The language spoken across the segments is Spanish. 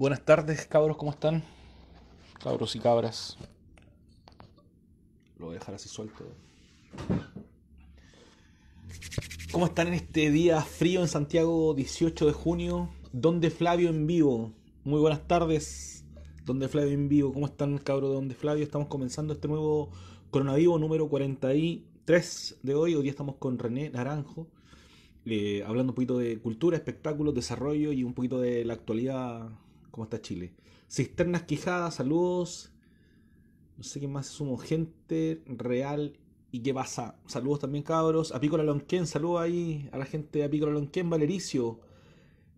Buenas tardes, cabros, ¿cómo están? Cabros y cabras. Lo voy a dejar así suelto. ¿Cómo están en este día frío en Santiago, 18 de junio? Donde Flavio en vivo. Muy buenas tardes. Donde Flavio en vivo. ¿Cómo están, cabros de Donde Flavio? Estamos comenzando este nuevo coronavirus número 43 de hoy. Hoy día estamos con René Naranjo. eh, hablando un poquito de cultura, espectáculos, desarrollo y un poquito de la actualidad, cómo está Chile. Cisternas Quijadas, saludos. No sé quién más se sumó. Gente real y qué pasa. Saludos también, cabros. Apícola Lonquén, saludos ahí a la gente de Apícola Lonquén, Valericio.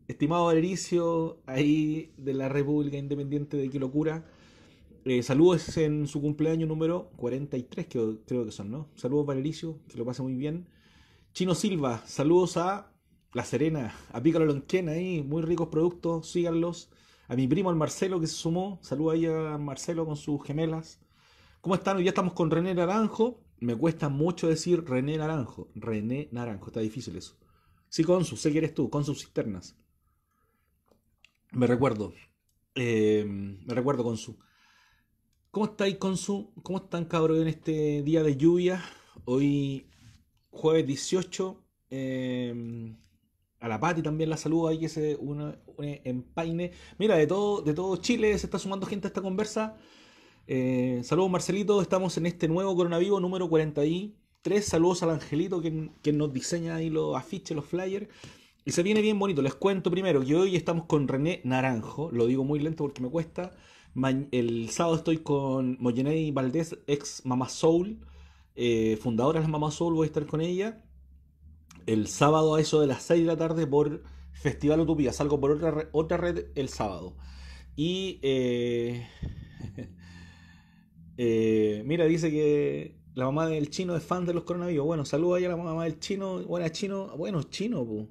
Estimado Valericio, ahí de la República Independiente de Qué Locura. Eh, saludos en su cumpleaños número 43, que creo que son, ¿no? Saludos, Valericio, que lo pase muy bien. Chino Silva, saludos a La Serena, a Pícalo Lonquén ahí, muy ricos productos, síganlos. A mi primo, el Marcelo, que se sumó, saludos ahí a Marcelo con sus gemelas. ¿Cómo están? Ya estamos con René Naranjo. Me cuesta mucho decir René Naranjo. René Naranjo, está difícil eso. Sí, Consu, sé que eres tú, con sus cisternas. Me recuerdo. Eh, me recuerdo, Consu. ¿Cómo estáis, Consu? ¿Cómo están, cabros, en este día de lluvia? Hoy, jueves 18. eh, a la Pati también la saludo ahí que se une, une empaine. Mira, de todo, de todo Chile se está sumando gente a esta conversa. Eh, saludos Marcelito, estamos en este nuevo coronavirus número 43. Saludos al Angelito que, que nos diseña ahí los afiches, los flyers. Y se viene bien bonito. Les cuento primero que hoy estamos con René Naranjo. Lo digo muy lento porque me cuesta. El sábado estoy con Moyenei Valdés, ex Mama Soul, eh, fundadora de las Mama Soul. Voy a estar con ella el sábado a eso de las 6 de la tarde por Festival Utopía. Salgo por otra, re- otra red el sábado. Y eh, eh, mira, dice que la mamá del chino es fan de los coronavirus. Bueno, saludos ahí a la mamá del chino. Buena chino. Bueno, chino, pu.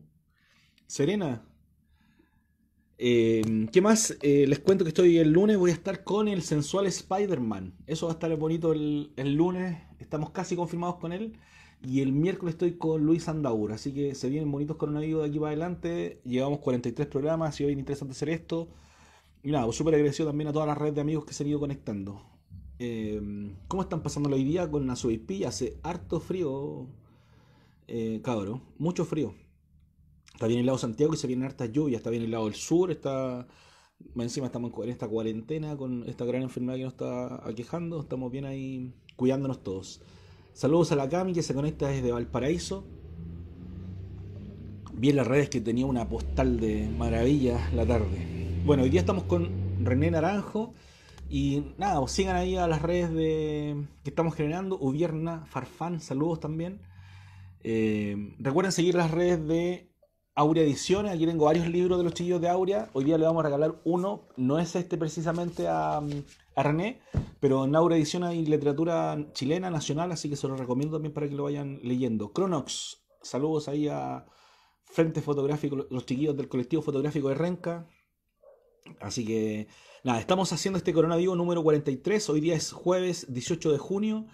Serena. Eh, ¿qué más? Eh, les cuento que estoy el lunes, voy a estar con el sensual Spider-Man. Eso va a estar bonito el, el lunes. Estamos casi confirmados con él. Y el miércoles estoy con Luis Andaur. Así que se vienen bonitos coronavirus de aquí para adelante. Llevamos 43 programas. Y hoy es interesante hacer esto. Y nada, pues súper agradecido también a todas las redes de amigos que se han ido conectando. Eh, ¿Cómo están pasando hoy día con la sopaipilla? Hace harto frío, eh, cabro. Mucho frío. Está bien el lado de Santiago y se vienen hartas lluvias. Está bien el lado del sur. Está. Encima estamos en esta cuarentena con esta gran enfermedad que nos está aquejando. Estamos bien ahí cuidándonos todos. Saludos a la Cami que se conecta desde Valparaíso. Vi en las redes que tenía una postal de maravilla la tarde. Bueno, hoy día estamos con René Naranjo. Y nada, pues sigan ahí a las redes de que estamos generando. Ubierna, Farfán, saludos también. Eh, recuerden seguir las redes de Aurea Ediciones. Aquí tengo varios libros de los chiquillos de Aurea. Hoy día le vamos a regalar uno. No es este precisamente a, a René, pero en Aurea Ediciones hay literatura chilena, nacional, así que se lo recomiendo también para que lo vayan leyendo. Cronox, saludos ahí a Frente Fotográfico, los chiquillos del colectivo fotográfico de Renca. Así que nada, estamos haciendo este coronavirus número 43. Hoy día es jueves 18 de junio.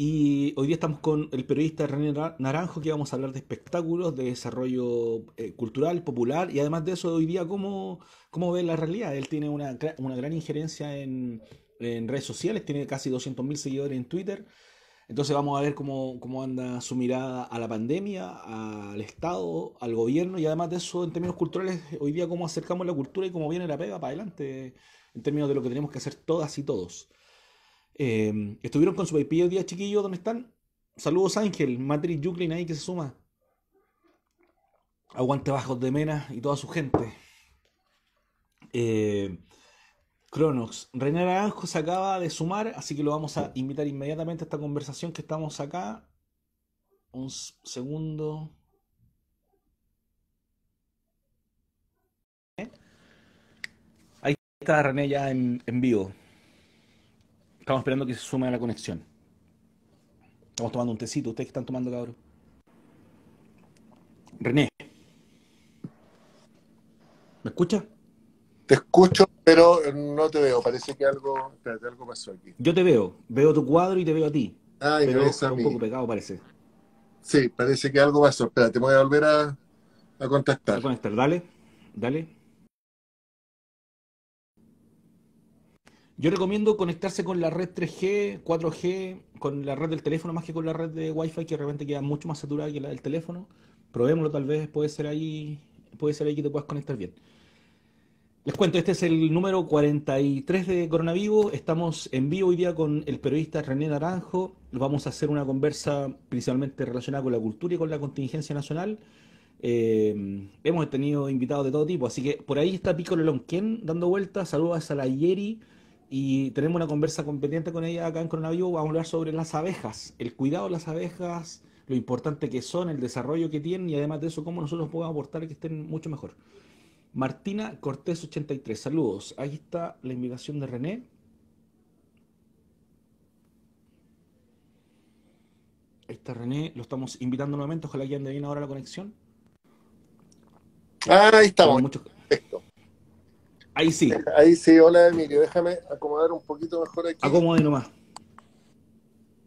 Y hoy día estamos con el periodista René Ra- Naranjo, que vamos a hablar de espectáculos, de desarrollo eh, cultural, popular, y además de eso, hoy día, cómo, cómo ve la realidad. Él tiene una, una gran injerencia en, en redes sociales, tiene casi 200.000 seguidores en Twitter. Entonces vamos a ver cómo, cómo anda su mirada a la pandemia, al Estado, al gobierno, y además de eso, en términos culturales, hoy día cómo acercamos la cultura y cómo viene la pega para adelante, en términos de lo que tenemos que hacer todas y todos. Eh, estuvieron con su paipilla hoy día, chiquillos, ¿dónde están? Saludos Ángel, Matrix Yuklin ahí que se suma. Aguante Bajos de Mena y toda su gente. Eh, Cronox, René Naranjo se acaba de sumar, así que lo vamos a invitar inmediatamente a esta conversación que estamos acá. Un segundo. Ahí está René ya en vivo. Estamos esperando que se sume a la conexión. Estamos tomando un tecito. ¿Ustedes qué están tomando, cabrón? René, ¿me escucha? Te escucho, pero no te veo. Parece que algo, espérate, algo pasó aquí. Yo te veo. Veo tu cuadro y te veo a ti. Ay, me Pero ves a un mí. poco pegado parece. Sí, parece que algo pasó. Espérate, me voy a volver a, a A contactar. conectar. Dale. Dale. Yo recomiendo conectarse con la red 3G, 4G, con la red del teléfono más que con la red de Wi-Fi, que de repente queda mucho más saturada que la del teléfono. Probémoslo, tal vez puede ser ahí, puede ser ahí que te puedas conectar bien. Les cuento, este es el número 43 de Coronavivo. Estamos en vivo hoy día con el periodista René Naranjo. Vamos a hacer una conversa principalmente relacionada con la cultura y con la contingencia nacional. Eh, hemos tenido invitados de todo tipo, así que por ahí está Pico Lonquén dando vueltas. Saludos a la Yeri y tenemos una conversa competente con ella acá en Coronavivo. Vamos a hablar sobre las abejas, el cuidado de las abejas, lo importante que son, el desarrollo que tienen y además de eso, cómo nosotros podemos aportar que estén mucho mejor. Martina Cortés 83, saludos. Ahí está la invitación de René. Ahí está René, lo estamos invitando nuevamente, ojalá que ande bien ahora la conexión. Ah, ahí estamos. Ahí sí. Ahí sí, hola Emilio, déjame acomodar un poquito mejor aquí. Acomode nomás.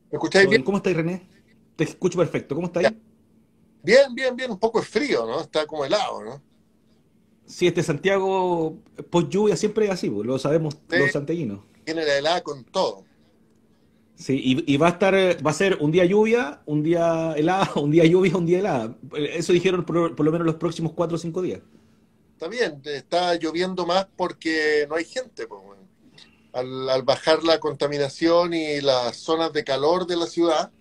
¿Me escucháis bien? ¿Cómo estáis, René? Te escucho perfecto. ¿Cómo estáis? Bien, bien, bien. Un poco de frío, ¿no? Está como helado, ¿no? Sí, este Santiago post lluvia siempre es así, pues, lo sabemos los santiaguinos. Tiene la helada con todo. Sí, y, va a estar, va a ser un día lluvia, un día helada, un día lluvia, un día helada. Eso dijeron por, por lo menos los próximos cuatro o cinco días está bien, está lloviendo más porque no hay gente. Pues, al, bajar la contaminación y las zonas de calor de la ciudad,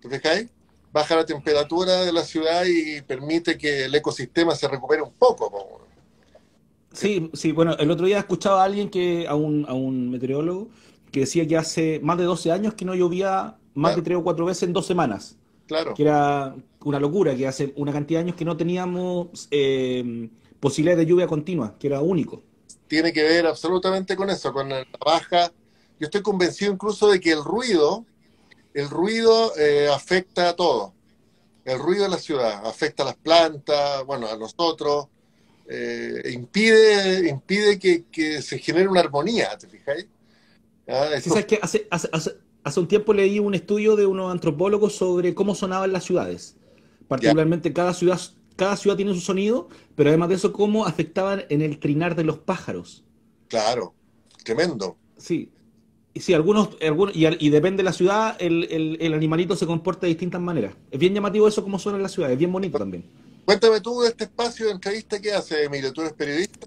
¿te fijáis? Baja la temperatura de la ciudad y permite que el ecosistema se recupere un poco. Pues, sí, sí, bueno, el otro día escuchaba a alguien que, a un, a un meteorólogo, que decía que hace más de 12 años que no llovía más de tres o cuatro veces en dos semanas. Claro. Que era una locura, que hace una cantidad de años que no teníamos eh, posibilidad de lluvia continua, que era único. Tiene que ver absolutamente con eso, con la baja. Yo estoy convencido incluso de que el ruido, el ruido eh, afecta a todo. El ruido de la ciudad afecta a las plantas, bueno, a nosotros, eh, impide, impide que, se genere una armonía, ¿te fijáis? Ah, ¿Sabes que hace, hace, hace, un tiempo leí un estudio de unos antropólogos sobre cómo sonaban las ciudades. Particularmente cada ciudad cada ciudad tiene su sonido, pero además de eso, cómo afectaban en el trinar de los pájaros. Claro, tremendo. Sí. Y sí, algunos, algunos y, depende de la ciudad, el, animalito se comporta de distintas maneras. Es bien llamativo eso como suena en la ciudad, es bien bonito también. Cuéntame tú de este espacio de entrevista que hace, Emilio. ¿Tú eres periodista?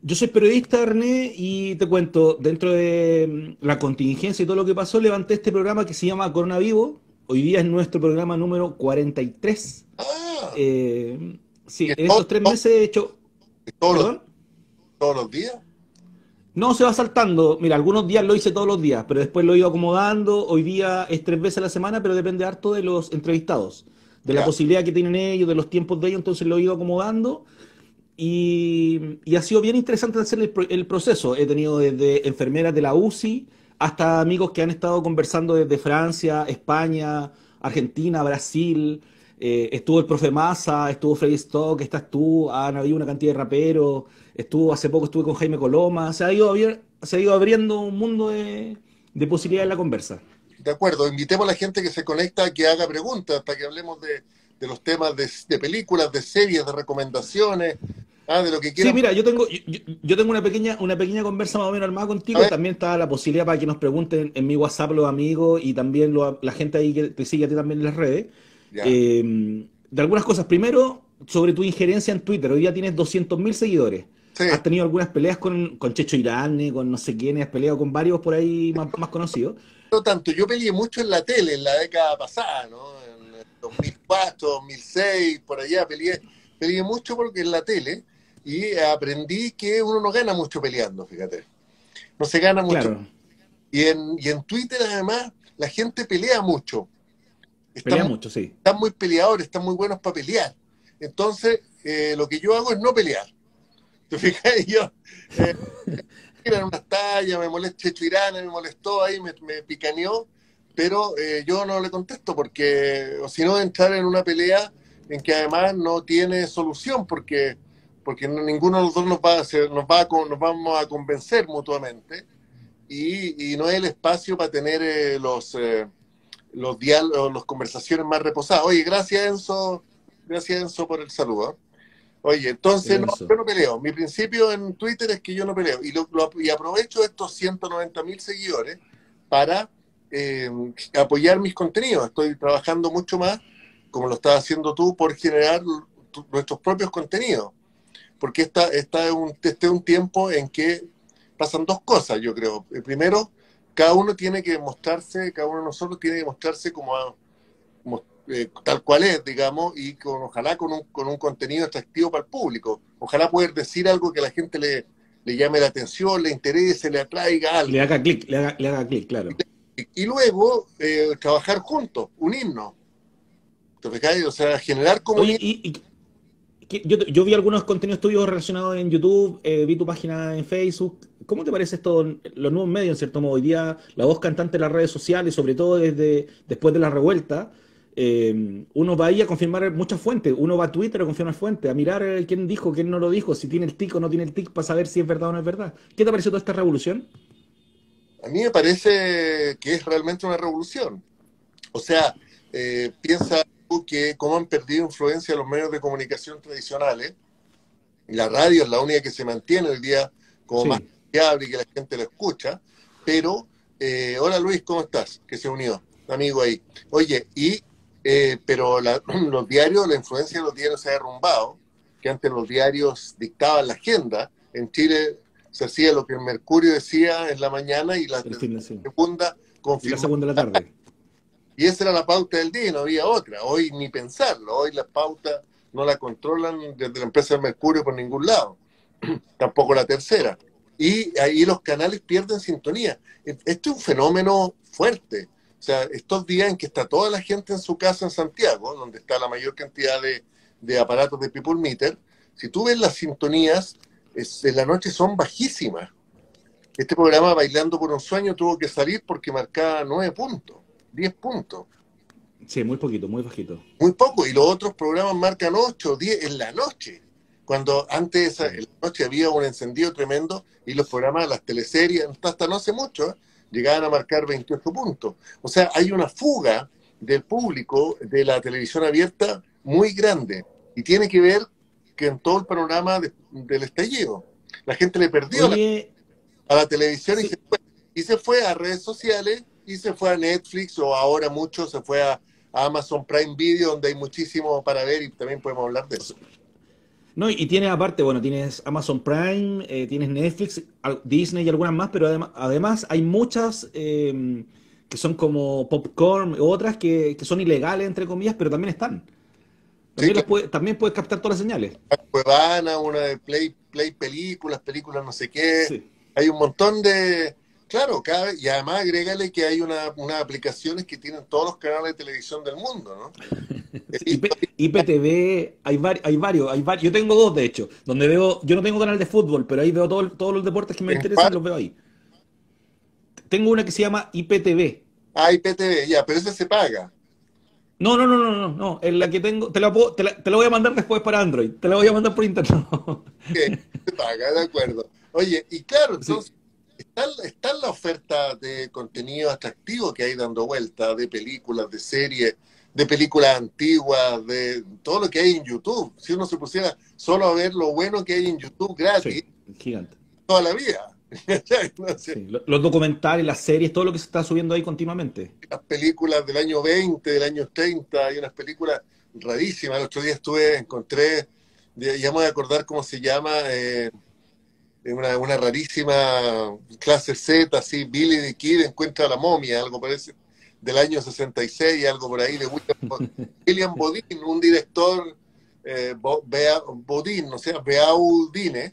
Yo soy periodista, René, y te cuento, dentro de mm, la contingencia y todo lo que pasó, levanté este programa que se llama Corona Vivo. Hoy día es nuestro programa número 43. Ah, eh, sí, en estos tres meses he hecho. ¿Todos, ¿Todos los días? No, se va saltando. Mira, algunos días lo hice todos los días, pero después lo he ido acomodando. Hoy día es tres veces a la semana, pero depende harto de los entrevistados, de la posibilidad que tienen ellos, de los tiempos de ellos. Entonces lo he ido acomodando. Y, ha sido bien interesante hacer el, el, proceso. He tenido desde enfermeras de la UCI hasta amigos que han estado conversando desde Francia, España, Argentina, Brasil. Eh, estuvo el profe Massa, estuvo Freddy Stock, estás tú, han habido una cantidad de raperos, estuvo hace poco estuve con Jaime Coloma, se ha ido, se ha ido abriendo un mundo de, posibilidades en la conversa. De acuerdo, invitemos a la gente que se conecta a que haga preguntas para que hablemos de, los temas de, películas, de series, de recomendaciones, ah, de lo que quieran. Sí, mira, yo tengo, yo, tengo una pequeña, una pequeña conversa más o menos armada contigo. También está la posibilidad para que nos pregunten en mi WhatsApp los amigos y también la gente ahí que te sigue a ti también en las redes. Eh, de algunas cosas. Primero, sobre tu injerencia en Twitter. Hoy día tienes 200.000 seguidores. Has tenido algunas peleas con, con Checho Irán, con no sé quiénes, has peleado con varios por ahí más, conocidos. No tanto, yo peleé mucho en la tele en la década pasada, ¿no? En 2004, 2006, por allá peleé, peleé mucho porque en la tele y aprendí que uno no gana mucho peleando, fíjate. No se gana mucho. Y, en, y en Twitter además la gente pelea mucho están, mucho, sí. Están muy peleadores, están muy buenos para pelear. Entonces, eh, lo que yo hago es no pelear. ¿Te fijas? Yo, eh, en unas tallas, me molesté Chuirana, me molestó ahí, me, picaneó, pero eh, yo no le contesto porque, o si no, entrar en una pelea en que además no tiene solución porque porque ninguno de los dos nos va a hacer, nos va nos vamos a convencer mutuamente y, y, no es el espacio para tener eh, los los diálogos, las conversaciones más reposadas. Oye, gracias Enzo, gracias Enzo por el saludo. Oye, entonces no, yo no peleo. Mi principio en Twitter es que yo no peleo. Y, lo- lo- y aprovecho estos 190 mil seguidores para eh, apoyar mis contenidos. Estoy trabajando mucho más, como lo estás haciendo tú, por generar tu- nuestros propios contenidos. Porque esta, esta es un, este es un tiempo en que pasan dos cosas, yo creo. Eh, Primero, cada uno tiene que mostrarse, cada uno de nosotros tiene que mostrarse como, a- como, eh, tal cual es, digamos, y con, ojalá con un, con un contenido atractivo para el público. Ojalá poder decir algo que a la gente le, le llame la atención, le interese, le atraiga algo. Le haga clic, le haga, le haga clic, claro. Y luego eh, trabajar juntos, unirnos. ¿Te fijas? O sea, generar comunidad. Oye, y, y- que- yo, yo vi algunos contenidos tuyos relacionados en YouTube, eh, vi tu página en Facebook. ¿Cómo te parece esto, los nuevos medios, en cierto modo? Hoy día, la voz cantante de las redes sociales, sobre todo desde después de la revuelta, eh, uno va ahí a confirmar muchas fuentes. Uno va a Twitter a confirmar fuentes, a mirar eh, quién dijo, quién no lo dijo, si tiene el tic o no tiene el tic, para saber si es verdad o no es verdad. ¿Qué te pareció toda esta revolución? A mí me parece que es realmente una revolución. O sea, piensa tú que cómo han perdido influencia los medios de comunicación tradicionales. La radio es la única que se mantiene hoy día como Sí. más fiable y que la gente lo escucha. Pero, eh, hola Luis, ¿cómo estás? Que se unió, amigo ahí. Oye, y, eh, pero la- los diarios, la influencia de los diarios se ha derrumbado, que antes los diarios dictaban la agenda. En Chile se hacía lo que el Mercurio decía en la mañana y la segunda Y la confirmaba. segunda de la tarde. Y esa era la pauta del día y no había otra. Hoy ni pensarlo. Hoy las pautas no la controlan desde la empresa del Mercurio por ningún lado. Tampoco la tercera. Y ahí los canales pierden sintonía. Esto es un fenómeno fuerte. O sea, estos días en que está toda la gente en su casa en Santiago, donde está la mayor cantidad de, de aparatos de People Meter, si tú ves las sintonías, en la noche son bajísimas. Este programa Bailando por un Sueño tuvo que salir porque marcaba nueve puntos, diez puntos. Sí, muy poquito, muy bajito. Muy poco. Y los otros programas marcan 8 o 10 en la noche. Cuando antes esa- en la noche había un encendido tremendo y los programas, las teleseries, hasta no hace mucho, ¿eh? llegaban a marcar 28 puntos. O sea, hay una fuga del público de la televisión abierta muy grande. Y tiene que ver que en todo el panorama de- del estallido. La gente le perdió la- Oye, a la televisión y, se fue, y se fue a redes sociales y se fue a Netflix o ahora mucho se fue a, a Amazon Prime Video donde hay muchísimo para ver y también podemos hablar de eso. No, y tienes aparte, bueno, tienes Amazon Prime, eh, tienes Netflix, Disney y algunas más, pero además, además hay muchas eh, que son como popcorn, otras que, que son ilegales, entre comillas, pero también están. También, Sí, puede- también puedes captar todas las señales. Cuevana, una de Play, Play Películas, películas no sé qué. Sí. Hay un montón de... Claro, cada vez- y además agrégale que hay una, unas aplicaciones que tienen todos los canales de televisión del mundo, ¿no? IP IPTV, hay, vari- hay varios, hay varios. Yo tengo dos, de hecho, donde veo, yo no tengo canal de fútbol, pero ahí veo todo todos los deportes que me ¿En interesan, cuál? los veo ahí. Tengo una que se llama IPTV. Ah, IPTV, ya, pero ese se paga. No, no, no, no, no, no, es la que tengo, te la, puedo- te la, te la voy a mandar después para Android, te la voy a mandar por internet. Ok, se paga, de acuerdo. Oye, y claro, Sí. Está, está la oferta de contenido atractivo que hay dando vuelta, de películas, de series, de películas antiguas, de todo lo que hay en YouTube. Si uno se pusiera solo a ver lo bueno que hay en YouTube gratis, Sí, gigante. toda la vida. No sé, Sí, lo- Los documentales, las series, todo lo que se está subiendo ahí continuamente. Las películas del año 20, del año 30, hay unas películas rarísimas. El otro día estuve, encontré, ya me voy a acordar cómo se llama, eh, una, una rarísima clase Z, así, Billy the Kid encuentra a la momia, algo parece, del año 66, algo por ahí, de William, William Bodin, un director, eh, Bo- Bea- Bodin, o sea, Beaudine,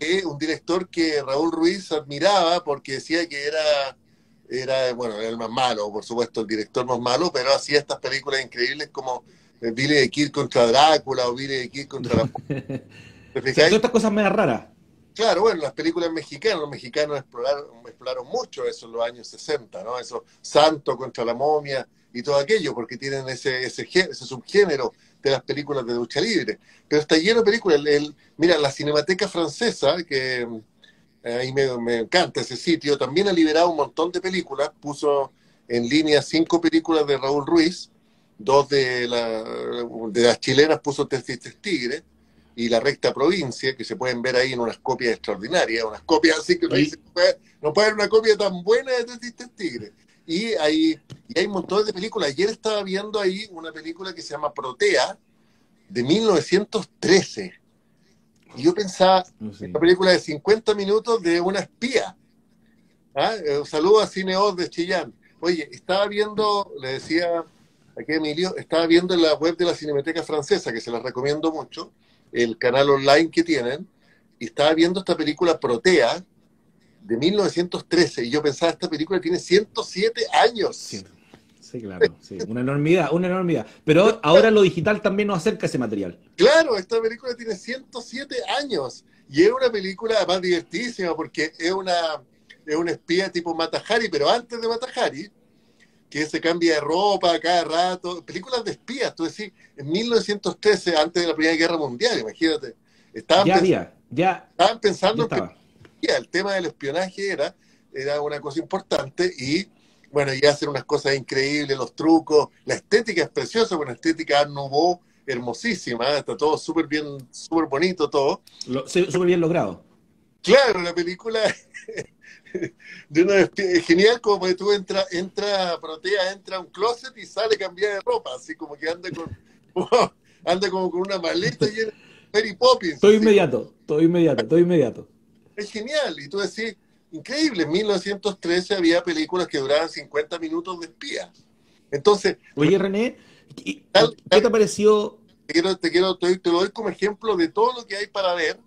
eh, un director que Raúl Ruiz admiraba porque decía que era, era, bueno, era el más malo, por supuesto, el director más malo, pero hacía estas películas increíbles como eh, Billy the Kid contra Drácula o Billy the Kid contra la... ¿Te O sea, fijáis? todas estas cosas me raras. Claro, bueno, las películas mexicanas, los mexicanos exploraron, exploraron mucho eso en los años 60, ¿no? Eso, Santo contra la momia y todo aquello, porque tienen ese, ese, ese subgénero de las películas de lucha libre. Pero está lleno de películas. El, el- mira, la Cinemateca Francesa, que eh, ahí me, encanta ese sitio, también ha liberado un montón de películas, puso en línea cinco películas de Raúl Ruiz, dos de, la, de las chilenas puso Testis Tigre, y La Recta Provincia, que se pueden ver ahí en unas copias extraordinarias, unas copias así que uno dice, no puede, no puede haber una copia tan buena de Tristes Tigres. Y hay, y hay montones de películas. Ayer estaba viendo ahí una película que se llama Protea, de 1913. Y yo pensaba, Sí. una película de 50 minutos de una espía. ¿Ah? Eh, Un saludo a Cineos de Chillán. Oye, estaba viendo, le decía aquí Emilio, estaba viendo en la web de la Cinemateca Francesa, que se la recomiendo mucho, el canal online que tienen, y estaba viendo esta película Protea de 1913, y yo pensaba, esta película tiene 107 años. Sí, sí, claro, sí. Una enormidad, una enormidad. Pero ahora lo digital también nos acerca a ese material. Claro, esta película tiene 107 años y es una película además divertidísima porque es una, es una espía tipo Matahari, pero antes de Matahari, que se cambia de ropa cada rato. Películas de espías, tú decís, en 1913, antes de la Primera Guerra Mundial, imagínate. Estaban, Ya pens- había, ya, estaban ya pensando en que el tema del espionaje era, era una cosa importante y bueno, y hacen unas cosas increíbles, los trucos, la estética es preciosa, una estética Nouveau hermosísima, está todo súper bien, súper bonito todo. Lo- Súper bien logrado. Claro, la película de una espía- es genial como que tú entra, entra, Protea entra a un closet y sale cambiada de ropa, así como que anda con anda como con una maleta llena Mary Poppins. Todo así. inmediato, todo inmediato, todo inmediato. es genial. Y tú decís, increíble, en 1913 había películas que duraban 50 minutos de espía. Entonces, Oye, René, ¿y- Tal- ¿qué te pareció? te quiero, te quiero, te, te lo doy como ejemplo de todo lo que hay para ver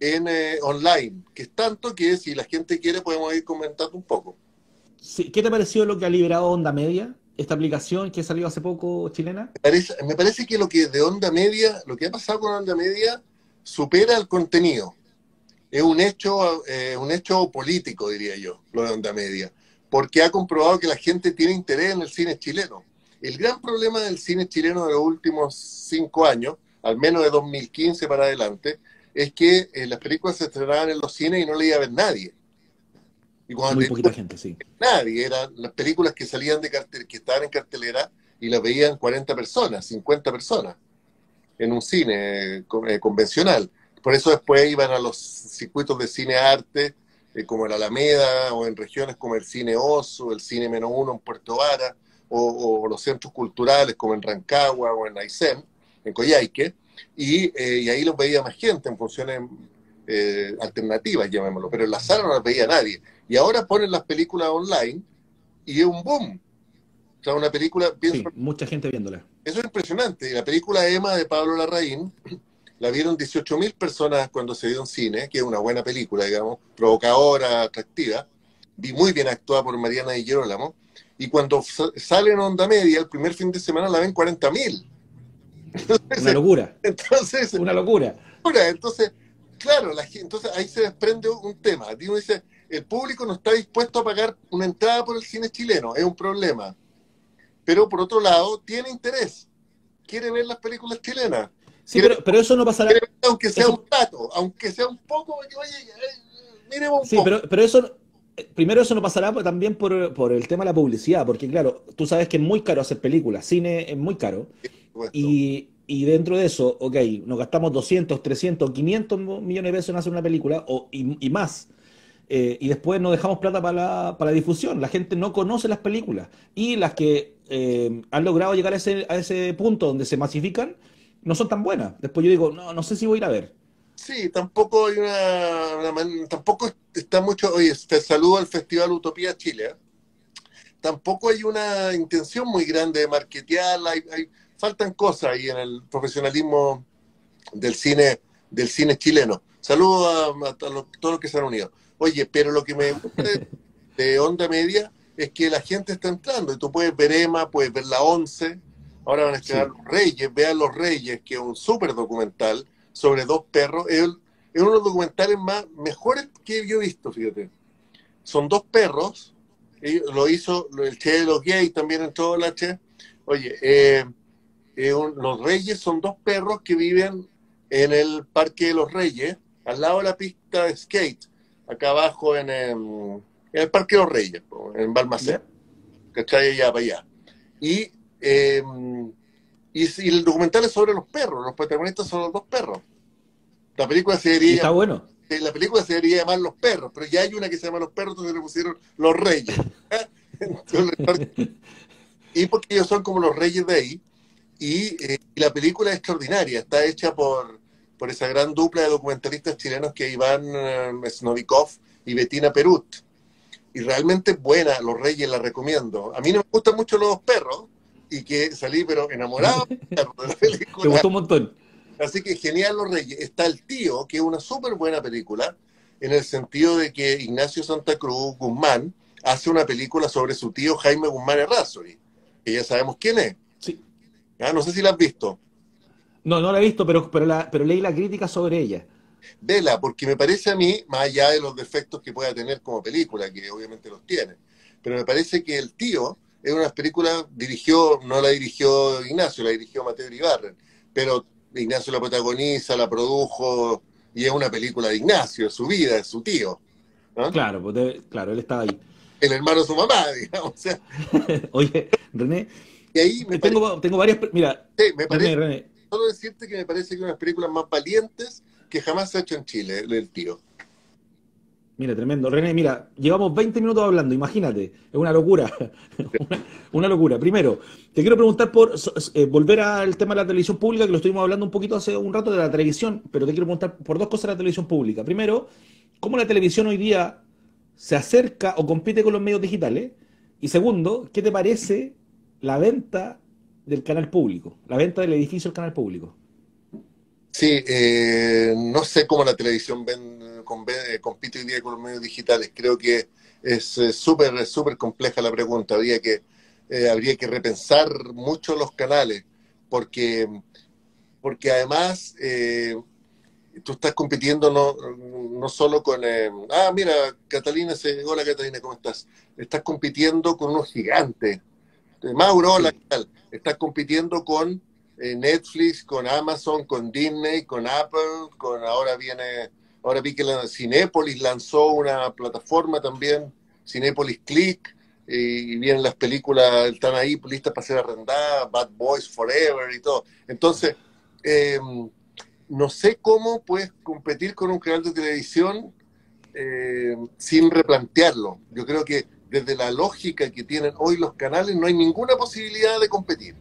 en eh, online, que es tanto que si la gente quiere podemos ir comentando un poco. sí, ¿Qué te pareció lo que ha liberado Onda Media? Esta aplicación que salió hace poco chilena. Me parece, me parece que lo que de onda media, lo que ha pasado con onda media, supera el contenido. Es un hecho, eh, un hecho político, diría yo, lo de onda media, porque ha comprobado que la gente tiene interés en el cine chileno. El gran problema del cine chileno de los últimos cinco años, al menos de 2015 para adelante, es que eh, las películas se estrenaban en los cines y no le iba a ver nadie. Y cuando Muy poquita gente, sí. nadie, eran las películas que salían de cartel, que estaban en cartelera y las veían 40 personas, 50 personas en un cine eh, eh, convencional. Por eso después iban a los circuitos de cine arte, eh, como el Alameda, o en regiones como el Cine Oso, el Cine Menos Uno en Puerto Vara, o, o los centros culturales como en Rancagua o en Aysén, en Coyhaique, y, eh, y ahí los veía más gente en funciones eh, alternativas, llamémoslo, pero en la sala no las veía nadie. Y ahora ponen las películas online y es un boom. O sea, una película, pienso, Sí, mucha gente viéndola. eso es impresionante. Y la película Emma de Pablo Larraín, la vieron 18.000 personas cuando se dio en cine, que es una buena película, digamos, provocadora, atractiva, y muy bien actuada por Mariana Di Girolamo. Y cuando sa- sale en onda media, el primer fin de semana la ven 40.000. Una locura, Entonces, una locura. Entonces, claro, la entonces ahí se desprende un tema. Uno dice, el público no está dispuesto a pagar una entrada por el cine chileno, es un problema. Pero por otro lado, tiene interés, quiere ver las películas chilenas, Sí, pero, pero eso no pasará. quiere aunque sea Eso- un rato, aunque sea un poco, oye, eh, miremos un Sí, poco. pero, pero eso, eh, primero eso no pasará también por, por el tema de la publicidad, porque claro, tú sabes que es muy caro hacer películas, cine es muy caro. Y, y dentro de eso, ok, nos gastamos 200, 300, 500 mo- millones de pesos en hacer una película, o, y, y más, eh, y después nos dejamos plata para la, para la difusión, la gente no conoce las películas, y las que eh, han logrado llegar a ese, a ese punto donde se masifican, no son tan buenas. Después yo digo, no, no sé si voy a ir a ver. Sí, tampoco hay una, una man- tampoco está mucho, oye, te saludo al Festival Utopía Chile. ¿eh? Tampoco hay una intención muy grande de marketearla, hay, hay- faltan cosas ahí en el profesionalismo del cine, del cine chileno. Saludo a, todos los que se han unido. Oye, pero lo que me gusta de, de Onda Media es que la gente está entrando y tú puedes ver Emma, puedes ver La Once, ahora van a estrenar Sí. Los Reyes, vean Los Reyes, que es un súper documental sobre dos perros. Es, uno de los documentales más mejores que yo he visto, fíjate. Son dos perros, lo hizo el Che de los Gays, también entró la Che. Oye, eh, eh, los Reyes son dos perros que viven en el Parque de los Reyes, al lado de la pista de skate, acá abajo en, en el Parque de los Reyes, en Balmacén. ¿cachai? Allá para allá. Y, eh, y, y el documental es sobre los perros, los protagonistas son los dos perros. La película se está bueno. la película se debería llamar Los Perros, pero ya hay una que se llama Los Perros, entonces le pusieron Los Reyes. y porque ellos son como los reyes de ahí. Eh, y, la película es extraordinaria, está hecha por, por esa gran dupla de documentalistas chilenos que Iván uh, Snovikov y Bettina Perut. Y realmente buena, Los Reyes la recomiendo. A mí no me gustan mucho los perros y que salí pero enamorado de la película. Te gustó un montón. Así que genial Los Reyes. Está El Tío, que es una súper buena película, en el sentido de que Ignacio Santa Cruz Guzmán hace una película sobre su tío Jaime Guzmán Errázuri, que ya sabemos quién es. Ah, no sé si la has visto. No, no la he visto, pero, pero, la, pero leí la crítica sobre ella. Vela, porque me parece a mí, más allá de los defectos que pueda tener como película, que obviamente los tiene, pero me parece que El Tío es una película, dirigió, no la dirigió Ignacio, la dirigió Mateo Ibarren, pero Ignacio la protagoniza, la produjo, y es una película de Ignacio, es su vida, es su tío. Claro, pues claro, él estaba ahí. El hermano de su mamá, digamos. Oye, René, y ahí me tengo, tengo varias. Mira, me parece, René, solo decirte que me parece que una de las películas más valientes que jamás se ha hecho en Chile, el tío. Mira, tremendo. René, mira, llevamos 20 minutos hablando, imagínate, es una locura. una, locura. Primero, te quiero preguntar por eh, volver al tema de la televisión pública, que lo estuvimos hablando un poquito hace un rato de la televisión, pero te quiero preguntar por dos cosas de la televisión pública. Primero, ¿cómo la televisión hoy día se acerca o compite con los medios digitales? Y segundo, ¿qué te parece la venta del canal público, la venta del edificio del canal público? Sí, eh, no sé cómo la televisión ven, eh, compite hoy día con los medios digitales. Creo que es súper súper compleja la pregunta. Habría que, eh, habría que repensar mucho los canales, porque, porque además tú estás compitiendo no, no solo con... ah, mira, Catalina, se, hola Catalina, ¿cómo estás? Estás compitiendo con unos gigantes. Mauro, hola, ¿qué tal? Estás compitiendo con eh, Netflix, con Amazon, con Disney, con Apple, con ahora viene, ahora vi que la Cinépolis lanzó una plataforma también, Cinépolis Click, y vienen las películas, están ahí listas para ser arrendadas, Bad Boys Forever y todo. Entonces, em, no sé cómo puedes competir con un canal de televisión em, sin replantearlo. Yo creo que desde la lógica que tienen hoy los canales no hay ninguna posibilidad de competir.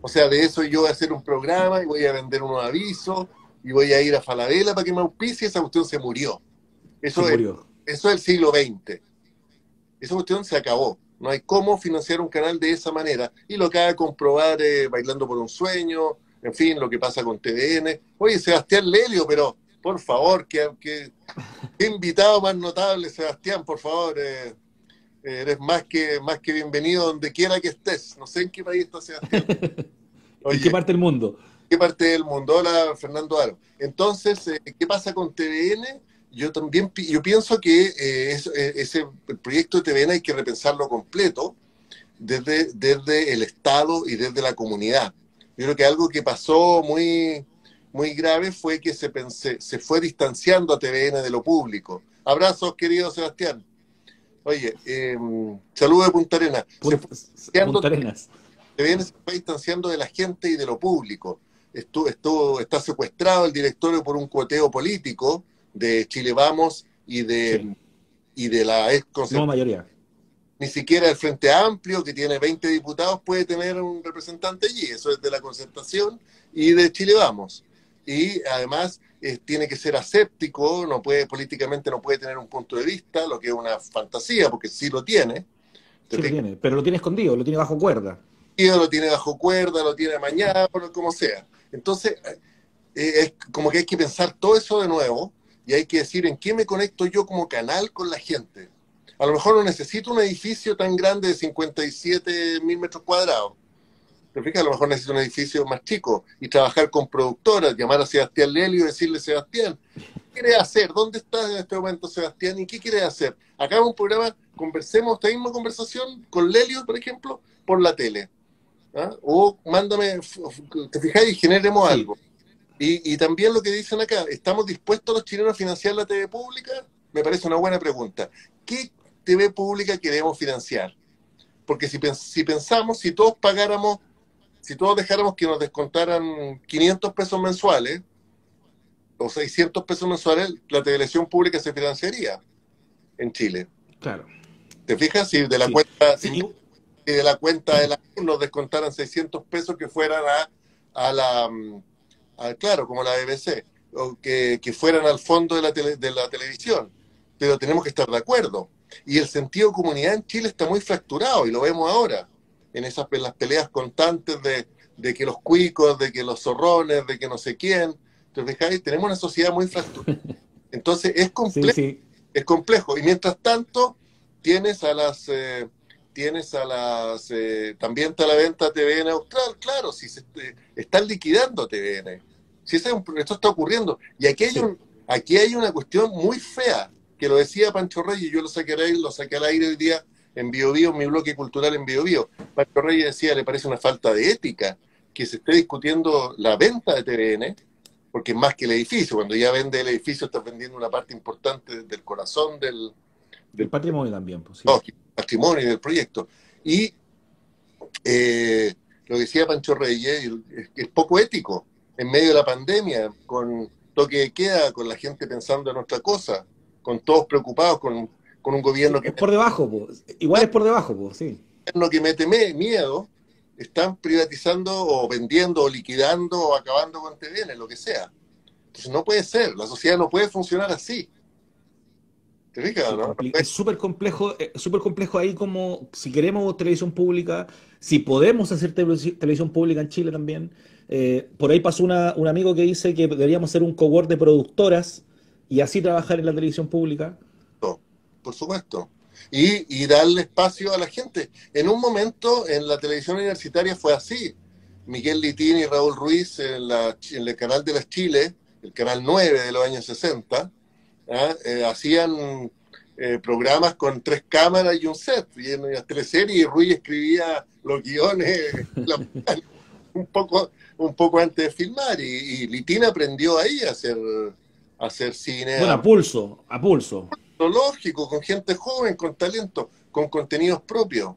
O sea, de eso yo voy a hacer un programa y voy a vender unos avisos y voy a ir a Falabella para que me auspicie. Esa cuestión se murió. Eso, Es, eso es el siglo XX. Esa cuestión se acabó. No hay cómo financiar un canal de esa manera. Y lo que haga comprobar eh, Bailando por un Sueño, en fin, lo que pasa con TVN. Oye, Sebastián Lelio, pero por favor, que, invitado más notable, Sebastián, por favor. Eh, eres más que, más que bienvenido donde quiera que estés. No sé en qué país estás, Sebastián. ¿En qué parte del mundo? ¿Qué parte del mundo? Hola, Fernando Aro. Entonces, eh, ¿qué pasa con TVN? Yo también yo pienso que eh, eh, ese proyecto de TVN hay que repensarlo completo desde, desde el Estado y desde la comunidad. Yo creo que algo que pasó muy, muy grave fue que se, se fue distanciando a TVN de lo público. Abrazos, querido Sebastián. Oye, eh, saludo de Punta Arenas. Punta Arenas. Se viene se distanciando de la gente y de lo público. Esto, esto, está secuestrado el directorio por un cuoteo político de Chile Vamos y de, y de la ex No mayoría. Ni siquiera el Frente Amplio, que tiene 20 diputados, puede tener un representante allí. Eso es de la concertación y de Chile Vamos. Y además tiene que ser aséptico, no puede, políticamente no puede tener un punto de vista, lo que es una fantasía, porque sí lo tiene. Sí lo tiene, pero lo tiene escondido, lo tiene bajo cuerda. Lo tiene bajo cuerda, lo tiene mañana, como sea. Entonces, eh, es como que hay que pensar todo eso de nuevo y hay que decir en qué me conecto yo como canal con la gente. A lo mejor no necesito un edificio tan grande de 57 mil metros cuadrados te a lo mejor necesito un edificio más chico y trabajar con productoras, llamar a Sebastián Lelio y decirle, Sebastián, ¿qué quieres hacer? ¿Dónde estás en este momento, Sebastián? ¿Y qué quieres hacer? Acá un programa, conversemos esta misma conversación con Lelio, por ejemplo, por la tele. ¿ah? O mándame, te fijáis y generemos algo. Y, y también lo que dicen acá, ¿estamos dispuestos los chilenos a financiar la TV pública? Me parece una buena pregunta. ¿Qué TV pública queremos financiar? Porque si, si pensamos, si todos pagáramos si todos dejáramos que nos descontaran 500 pesos mensuales, o 600 pesos mensuales, la televisión pública se financiaría en Chile. Claro. ¿Te fijas? Si de la cuenta, si, de la cuenta de la nos descontaran 600 pesos que fueran a, a la, mm, claro, como la BBC, o que, que fueran al fondo de la, de la televisión. Pero tenemos que estar de acuerdo. Y el sentido de comunidad en Chile está muy fracturado y lo vemos ahora, en esas en las peleas constantes de, de que los cuicos, de que los zorrones, de que no sé quién. Entonces, tenemos una sociedad muy fracturada. Entonces es complejo. Es complejo. Y mientras tanto, tienes a las... Eh, tienes a las... Eh, también está la venta TVN Austral, claro, si se están liquidando TVN. Si esto está ocurriendo. Y aquí hay, un, aquí hay una cuestión muy fea, que lo decía Pancho Reyes, yo lo saqué, lo saqué al aire hoy día en Bio, Bio mi bloque cultural en Bio, Pancho Reyes decía, le parece una falta de ética que se esté discutiendo la venta de TVN, porque es más que el edificio, cuando ya vende el edificio estás vendiendo una parte importante del corazón del... del patrimonio también, pues, no, patrimonio del proyecto. Y eh, lo decía Pancho Reyes, es, es poco ético, en medio de la pandemia, con toque de queda, con la gente pensando en otra cosa, con todos preocupados, con, con un gobierno que... Es por debajo, pues. igual es por debajo, pues, sí. Un gobierno que mete miedo, están privatizando o vendiendo o liquidando o acabando con TVN, lo que sea. Entonces no puede ser, la sociedad no puede funcionar así. ¿Te fijas, no? Es súper complejo, eh, súper complejo ahí como si queremos televisión pública, si podemos hacer televisión pública en Chile también. Eh, por ahí pasó una, un amigo que dice que deberíamos ser un cohort de productoras y así trabajar en la televisión pública. Por supuesto y, darle espacio a la gente. En un momento en la televisión universitaria fue así. Miguel Litín y Raúl Ruiz en, la, en el canal de las Chile, el canal 9 de los años 60, ¿ah? eh, hacían eh, programas con tres cámaras y un set, y en las teleseries y Ruiz escribía los guiones un, poco, un poco antes de filmar, y, y Litín aprendió ahí a hacer, a hacer cine. Bueno, a pulso, a pulso lógico, con gente joven, con talento, con contenidos propios.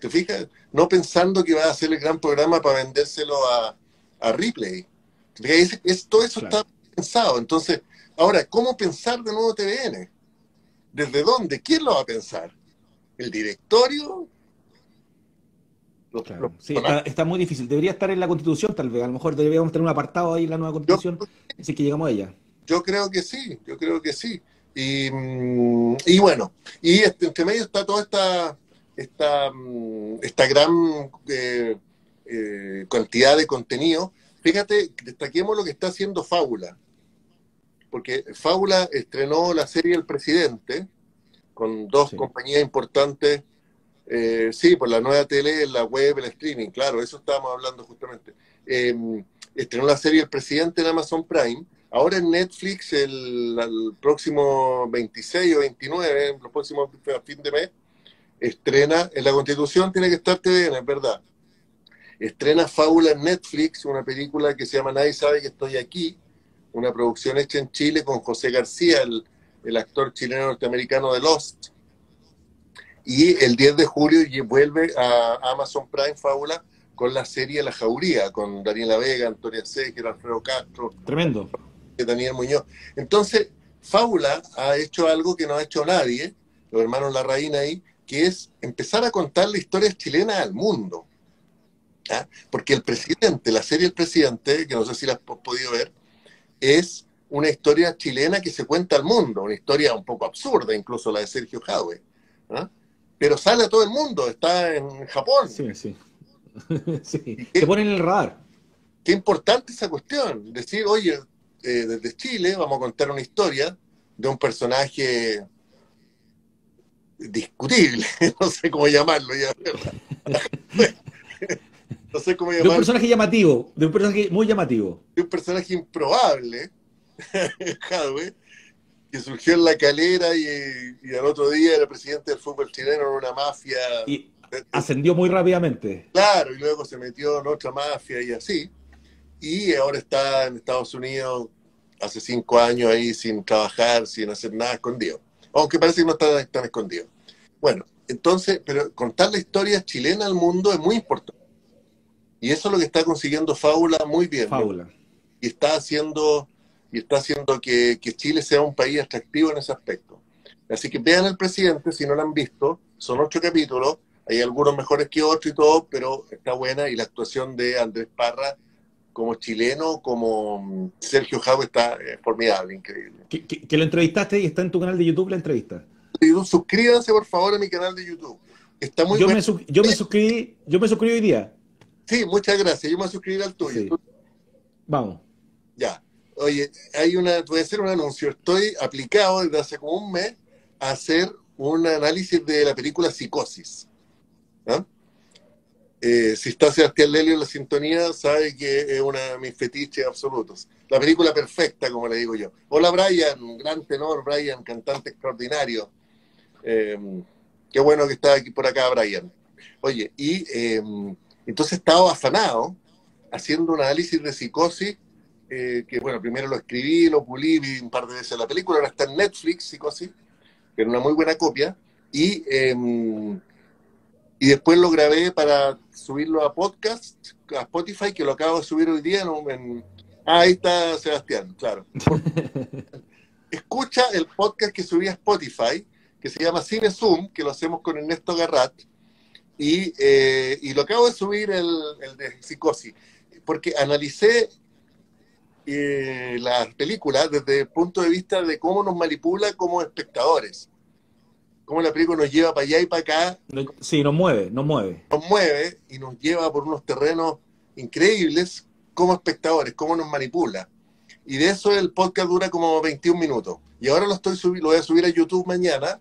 ¿Te fijas? No pensando que va a hacer el gran programa para vendérselo a, a Ripley. Es, todo eso está pensado. Entonces, ahora, ¿cómo pensar de nuevo TVN? ¿Desde dónde? ¿Quién lo va a pensar? ¿El directorio? sí, está, muy difícil. Debería estar en la Constitución, tal vez. A lo mejor deberíamos tener un apartado ahí en la nueva Constitución, así que llegamos a ella. Yo creo que sí, yo creo que sí. Mm, y, bueno, y este, entre medio está toda esta, esta, mm, esta gran eh, eh, cantidad de contenido. Fíjate, destaquemos lo que está haciendo Fábula, porque Fábula estrenó la serie El Presidente con dos compañías importantes. Eh, sí, por la nueva tele, la web, el streaming, claro, eso estábamos hablando justamente. estrenó la serie El Presidente en Amazon Prime Ahora en Netflix, el, próximo 26 o 29, los próximos a fin de mes, estrena, en la Constitución tiene que estar TVN, es verdad. Estrena Fábula en Netflix, una película que se llama Nadie sabe que estoy aquí, una producción hecha en Chile con José García, el, el actor chileno norteamericano de Lost. Y el 10 de julio vuelve a Amazon Prime Fábula con la serie La Jauría, con Daniela Vega, Antonia Seger, Alfredo Castro. Tremendo. Daniel Muñoz. Entonces, Fábula ha hecho algo que no ha hecho nadie, los hermanos Larraín ahí, que es empezar a contar la historia chilena al mundo. Porque el presidente, la serie El Presidente, que no sé si la has podido ver, es una historia chilena que se cuenta al mundo, una historia un poco absurda, incluso la de Sergio Jadwe. Pero sale a todo el mundo, está en Japón. Sí, sí. sí. Te ponen el radar. Qué importante esa cuestión. Decir, oye, eh, desde Chile, vamos a contar una historia de un personaje discutible, no sé cómo llamarlo ya. no sé cómo llamarlo. De un personaje llamativo, de un personaje muy llamativo. De un personaje improbable, que surgió en la calera y, al otro día era presidente del fútbol chileno en una mafia. Y ascendió muy rápidamente. Claro, y luego se metió en otra mafia y así. Y ahora está en Estados Unidos hace cinco años ahí sin trabajar, sin hacer nada escondido. Aunque parece que no está tan escondido. Bueno, entonces, pero contar la historia chilena al mundo es muy importante. Y eso es lo que está consiguiendo Fábula muy bien. Fábula. Y está haciendo, y está haciendo que, que Chile sea un país atractivo en ese aspecto. Así que vean el presidente, si no lo han visto, son ocho capítulos, hay algunos mejores que otros y todo, pero está buena y la actuación de Andrés Parra como chileno, como mm, Sergio Jau está eh, formidable, increíble. Que, lo entrevistaste y está en tu canal de YouTube la entrevista. suscríbanse por favor a mi canal de YouTube. Está muy yo, me, yo me suscribí, yo me suscribí hoy día. Sí, muchas gracias. Yo me suscribí al tuyo. Vamos. Ya. Oye, hay una, voy a hacer un anuncio. Estoy aplicado desde hace como un mes a hacer un análisis de la película Psicosis. Eh, si está Sebastián Lelio en la sintonía, sabe que es una de mis fetiches absolutos. La película perfecta, como le digo yo. Hola Brian, gran tenor, Brian, cantante extraordinario. Eh, qué bueno que está aquí por acá, Brian. Oye, y eh, entonces he estado afanado haciendo un análisis de psicosis, que bueno, primero lo escribí, lo pulí, vi un par de veces la película, ahora está en Netflix, psicosis, que era una muy buena copia, y em, y después lo grabé para subirlo a podcast, a Spotify, que lo acabo de subir hoy día. En, ah, ahí está Sebastián, claro. Escucha el podcast que subí a Spotify, que se llama Cine Zoom, que lo hacemos con Ernesto Garrat, y, eh, y lo acabo de subir el, el, de Psicosis, porque analicé eh, la película desde el punto de vista de cómo nos manipula como espectadores cómo la película nos lleva para allá y para acá. Sí, nos mueve, nos mueve. Nos mueve y nos lleva por unos terrenos increíbles como espectadores, cómo nos manipula. Y de eso el podcast dura como 21 minutos. Y ahora lo, estoy lo voy a subir a YouTube mañana,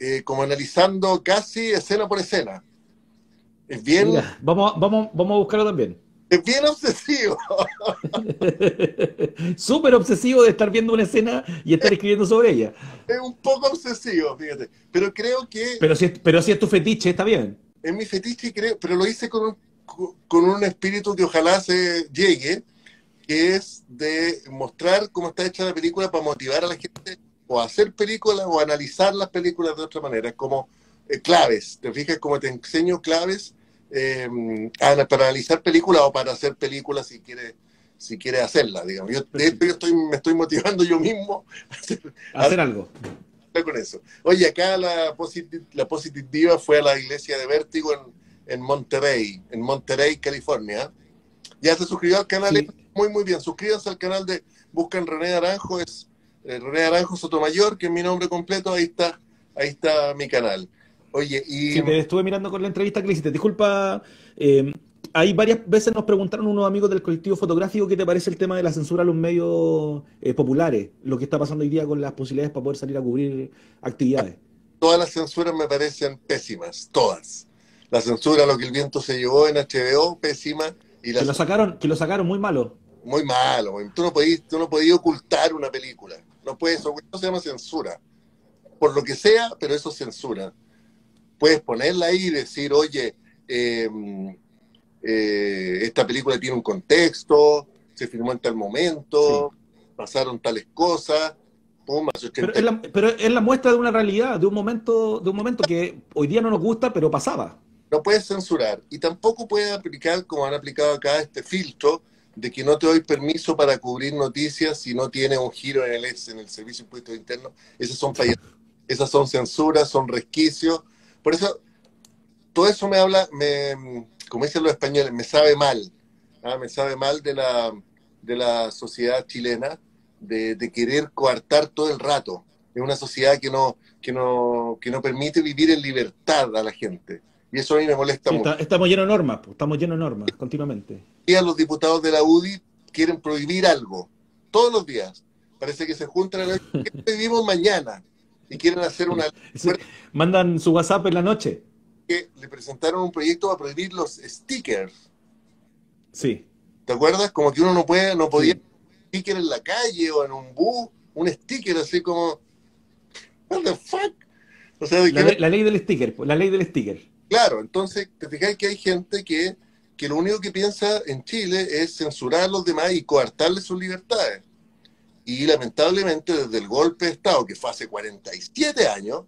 eh, como analizando casi escena por escena. Es bien... vamos, vamos, vamos a buscarlo también. Es bien obsesivo. Súper obsesivo de estar viendo una escena y estar escribiendo sobre ella. Es un poco obsesivo, fíjate. Pero creo que. Pero si, pero si es tu fetiche, está bien. Es mi fetiche, creo, pero lo hice con un, con un espíritu que ojalá se llegue, que es de mostrar cómo está hecha la película para motivar a la gente o a hacer películas o analizar las películas de otra manera, como eh, claves. ¿Te fijas cómo te enseño claves? Eh, para analizar películas o para hacer películas si quiere si quiere hacerla, digamos. Yo, de hecho, yo estoy, me estoy motivando yo mismo a hacer, algo. Con eso. Oye, acá la, la positiva fue a la iglesia de Vértigo en, en Monterrey, en Monterrey, California. Ya se suscribió al canal, muy, muy bien. Suscríbanse al canal de Buscan René Aranjo, es eh, René Aranjo Sotomayor, que es mi nombre completo, ahí está, ahí está mi canal. Oye, y... Sí, te estuve mirando con la entrevista que le hiciste. Disculpa, eh, hay varias veces nos preguntaron unos amigos del colectivo fotográfico qué te parece el tema de la censura a los medios eh, populares, lo que está pasando hoy día con las posibilidades para poder salir a cubrir actividades. Todas las censuras me parecen pésimas, todas. La censura, lo que el viento se llevó en HBO, pésima. Y que, lo sacaron, que lo sacaron muy malo. Muy malo. Tú no podías, tú no podías ocultar una película. No puedes, eso se llama censura. Por lo que sea, pero eso es censura puedes ponerla ahí y decir, oye, em, eh, esta película tiene un contexto, se filmó en tal momento, pasaron tales cosas. pero, es la, pero, es la, muestra de una realidad, de un momento, de un momento que hoy día no nos gusta, pero pasaba. No puedes censurar y tampoco puedes aplicar, como han aplicado acá, este filtro de que no te doy permiso para cubrir noticias si no tiene un giro en el, en el Servicio de Impuestos Internos. Esas son esas son censuras, son resquicios por eso, todo eso me habla, me, como dicen los españoles, me sabe mal. ¿ah? Me sabe mal de la, de la sociedad chilena, de, querer coartar todo el rato. Es una sociedad que no, que, no, que no permite vivir en libertad a la gente. Y eso a mí me molesta mucho. estamos llenos de normas, estamos llenos de normas continuamente. Y a los diputados de la UDI quieren prohibir algo, todos los días. Parece que se juntan a la... ¿Qué vivimos mañana? Y quieren hacer una... mandan su WhatsApp en la noche. Que le presentaron un proyecto para prohibir los stickers. Sí. ¿Te acuerdas? Como que uno no puede, no podía sticker en la calle o en un bus, un sticker así como... What the fuck? O sea, la, ley del sticker, la ley del sticker. Claro, entonces te fijas que hay gente que, que lo único que piensa en Chile es censurar a los demás y coartarle sus libertades. Y lamentablemente desde el golpe de Estado, que fue hace 47 años,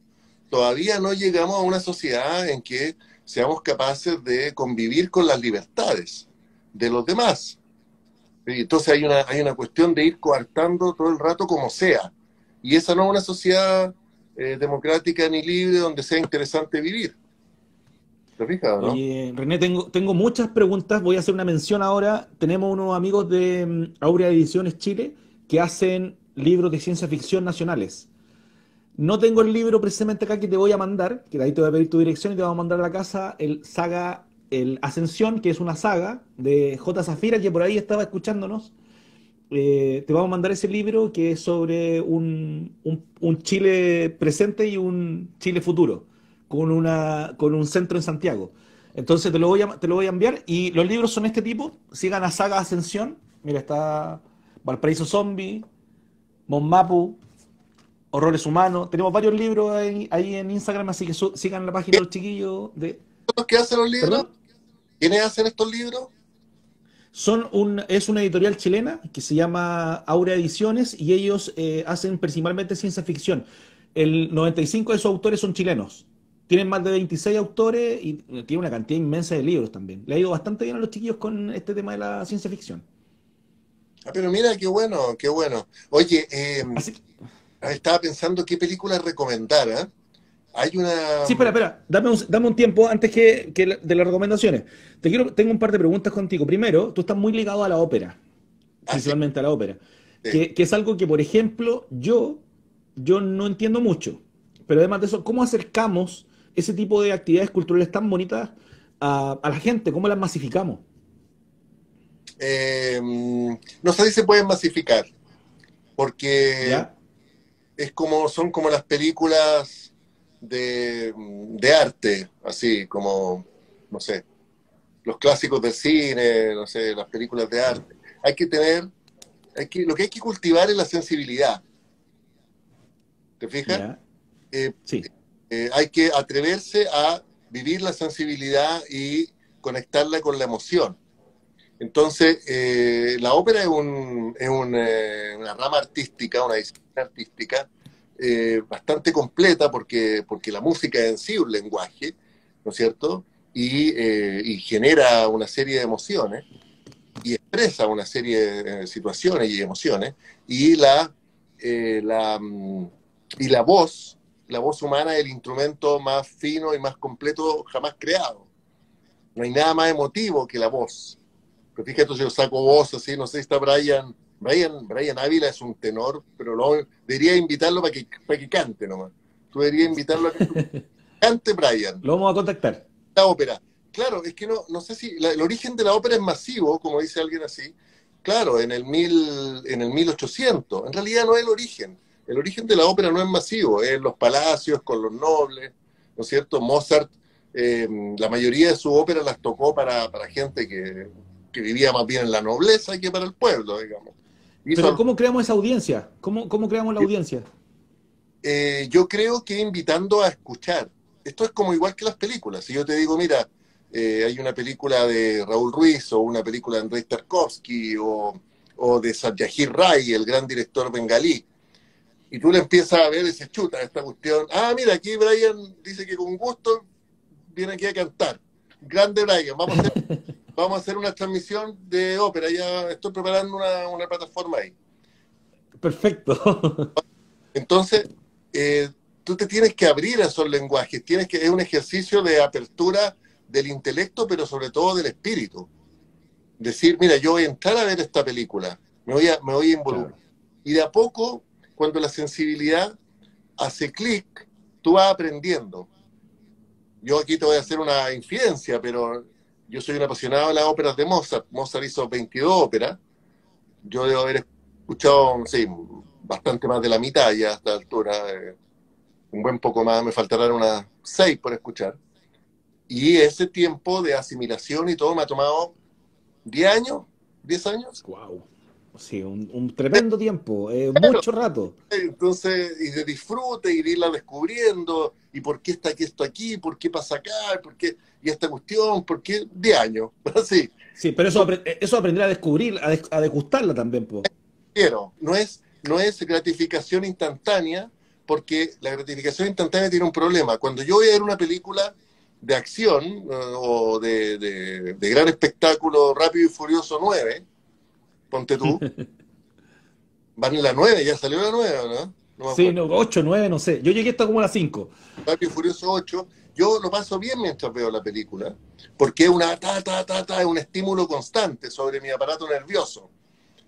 todavía no llegamos a una sociedad en que seamos capaces de convivir con las libertades de los demás. Entonces hay una, hay una cuestión de ir coartando todo el rato como sea. Y esa no es una sociedad eh, democrática ni libre donde sea interesante vivir. ¿Te fijas, no? Oye, René, tengo, tengo muchas preguntas. Voy a hacer una mención ahora. Tenemos unos amigos de mm, Aurea Ediciones Chile que hacen libros de ciencia ficción nacionales. No tengo el libro precisamente acá que te voy a mandar, que de ahí te voy a pedir tu dirección y te vamos a mandar a la casa el saga el Ascensión, que es una saga de J. Zafira, que por ahí estaba escuchándonos. Eh, te vamos a mandar ese libro que es sobre un, Chile presente y un Chile futuro, con, una, con un centro en Santiago. Entonces te lo, voy a, te lo voy a enviar y los libros son este tipo. Sigan a Saga Ascensión. Mira, está Valparaíso Zombie, Monmapu, Horrores Humanos. Tenemos varios libros ahí, en Instagram, así que sigan la página de los chiquillos de... ¿Qué hacen los libros? ¿Quiénes hacen estos libros? Son un, es una editorial chilena que se llama Aura Ediciones y ellos eh, hacen principalmente ciencia ficción. El 95 de sus autores son chilenos. Tienen más de 26 autores y tienen una cantidad inmensa de libros también. Le ha ido bastante bien a los chiquillos con este tema de la ciencia ficción. Ah, pero mira, qué bueno, qué bueno. Oye, eh, estaba pensando qué película recomendar, ¿eh? Hay una. Sí, espera, espera. Dame un, dame un tiempo antes que, de las recomendaciones. Te quiero, tengo un par de preguntas contigo. Primero, tú estás muy ligado a la ópera, ah, principalmente a la ópera, que, es algo que, por ejemplo, yo, yo no entiendo mucho. Pero además de eso, ¿cómo acercamos ese tipo de actividades culturales tan bonitas a, la gente? ¿Cómo las masificamos? Eh, no sé si se pueden masificar, porque es como son como las películas de, arte, así como, no sé, los clásicos del cine, no sé, las películas de arte. Hay que tener, hay que, lo que hay que cultivar es la sensibilidad. ¿Te fijas? Eh, sí. Eh, hay que atreverse a vivir la sensibilidad y conectarla con la emoción. Entonces, eh, la ópera es, un, es una rama artística, una disciplina artística eh, bastante completa porque, porque la música en sí es un lenguaje, ¿no es cierto? Eh, y, genera una serie de emociones y expresa una serie de situaciones y emociones y la, eh, la, mm, y la voz, la voz humana es el instrumento más fino y más completo jamás creado. No hay nada más emotivo que la voz. Pero fíjate, yo saco voz así, no sé si está Brian Brian, Brian Ávila es un tenor, pero lo, debería invitarlo para que, para que cante nomás. Tú deberías invitarlo a que cante Brian. Lo vamos a contactar. La ópera. Claro, es que no, no sé si el origen de la ópera es masivo, como dice alguien así. Claro, en el, mil, en el 1800. En realidad no es el origen. El origen de la ópera no es masivo, es en los palacios, con los nobles, ¿no es cierto? Mozart, eh, la mayoría de su ópera las tocó para, para gente que, que vivía más bien en la nobleza que para el pueblo, digamos. Pero ¿cómo creamos esa audiencia? ¿Cómo, cómo creamos la audiencia? Eh, yo creo que invitando a escuchar. Esto es como igual que las películas. Si yo te digo, mira, eh, hay una película de Raúl Ruiz o una película de Andrés Tarkovsky o, o de Satyajit Ray, el gran director bengalí, y tú le empiezas a ver y dices, chuta, esta cuestión. Ah, mira, aquí Brian dice que con gusto viene aquí a cantar. Grande Brian, vamos a hacer vamos a hacer una transmisión de ópera. Ya estoy preparando una, plataforma ahí. Perfecto. Entonces, eh, tú te tienes que abrir a esos lenguajes. Tienes que, es un ejercicio de apertura del intelecto, pero sobre todo del espíritu. Decir, mira, yo voy a entrar a ver esta película, me voy a, me voy a involucrar. Y de a poco, cuando la sensibilidad hace clic, tú vas aprendiendo. Yo aquí te voy a hacer una infidencia, pero yo soy un apasionado de las óperas de Mozart. Mozart hizo 22 óperas. Yo debo haber escuchado, sí, bastante más de la mitad ya a esta altura. Eh, un buen poco más, me faltarán unas seis por escuchar. Y ese tiempo de asimilación y todo me ha tomado 10 años, 10 años. ¡Wow! Sí, un, tremendo tiempo, eh, mucho rato. Entonces, y de disfrute y de irla descubriendo, y por qué está aquí esto aquí, por qué pasa acá, por qué, y esta cuestión, por qué de años, así. Sí, pero eso, eso aprender a descubrir, a, degustarla también. Quiero, no es, no es gratificación instantánea, porque la gratificación instantánea tiene un problema. Cuando yo voy a ver una película de acción eh, o de, de, de gran espectáculo Rápido y Furioso 9, ponte tú. Van en la 9, ya salió la 9, ¿no? no sí, no, 8, 9, no sé. Yo llegué hasta como a la 5. Rápido Furioso 8. Yo lo paso bien mientras veo la película, porque es una ta, ta, ta, ta, es un estímulo constante sobre mi aparato nervioso.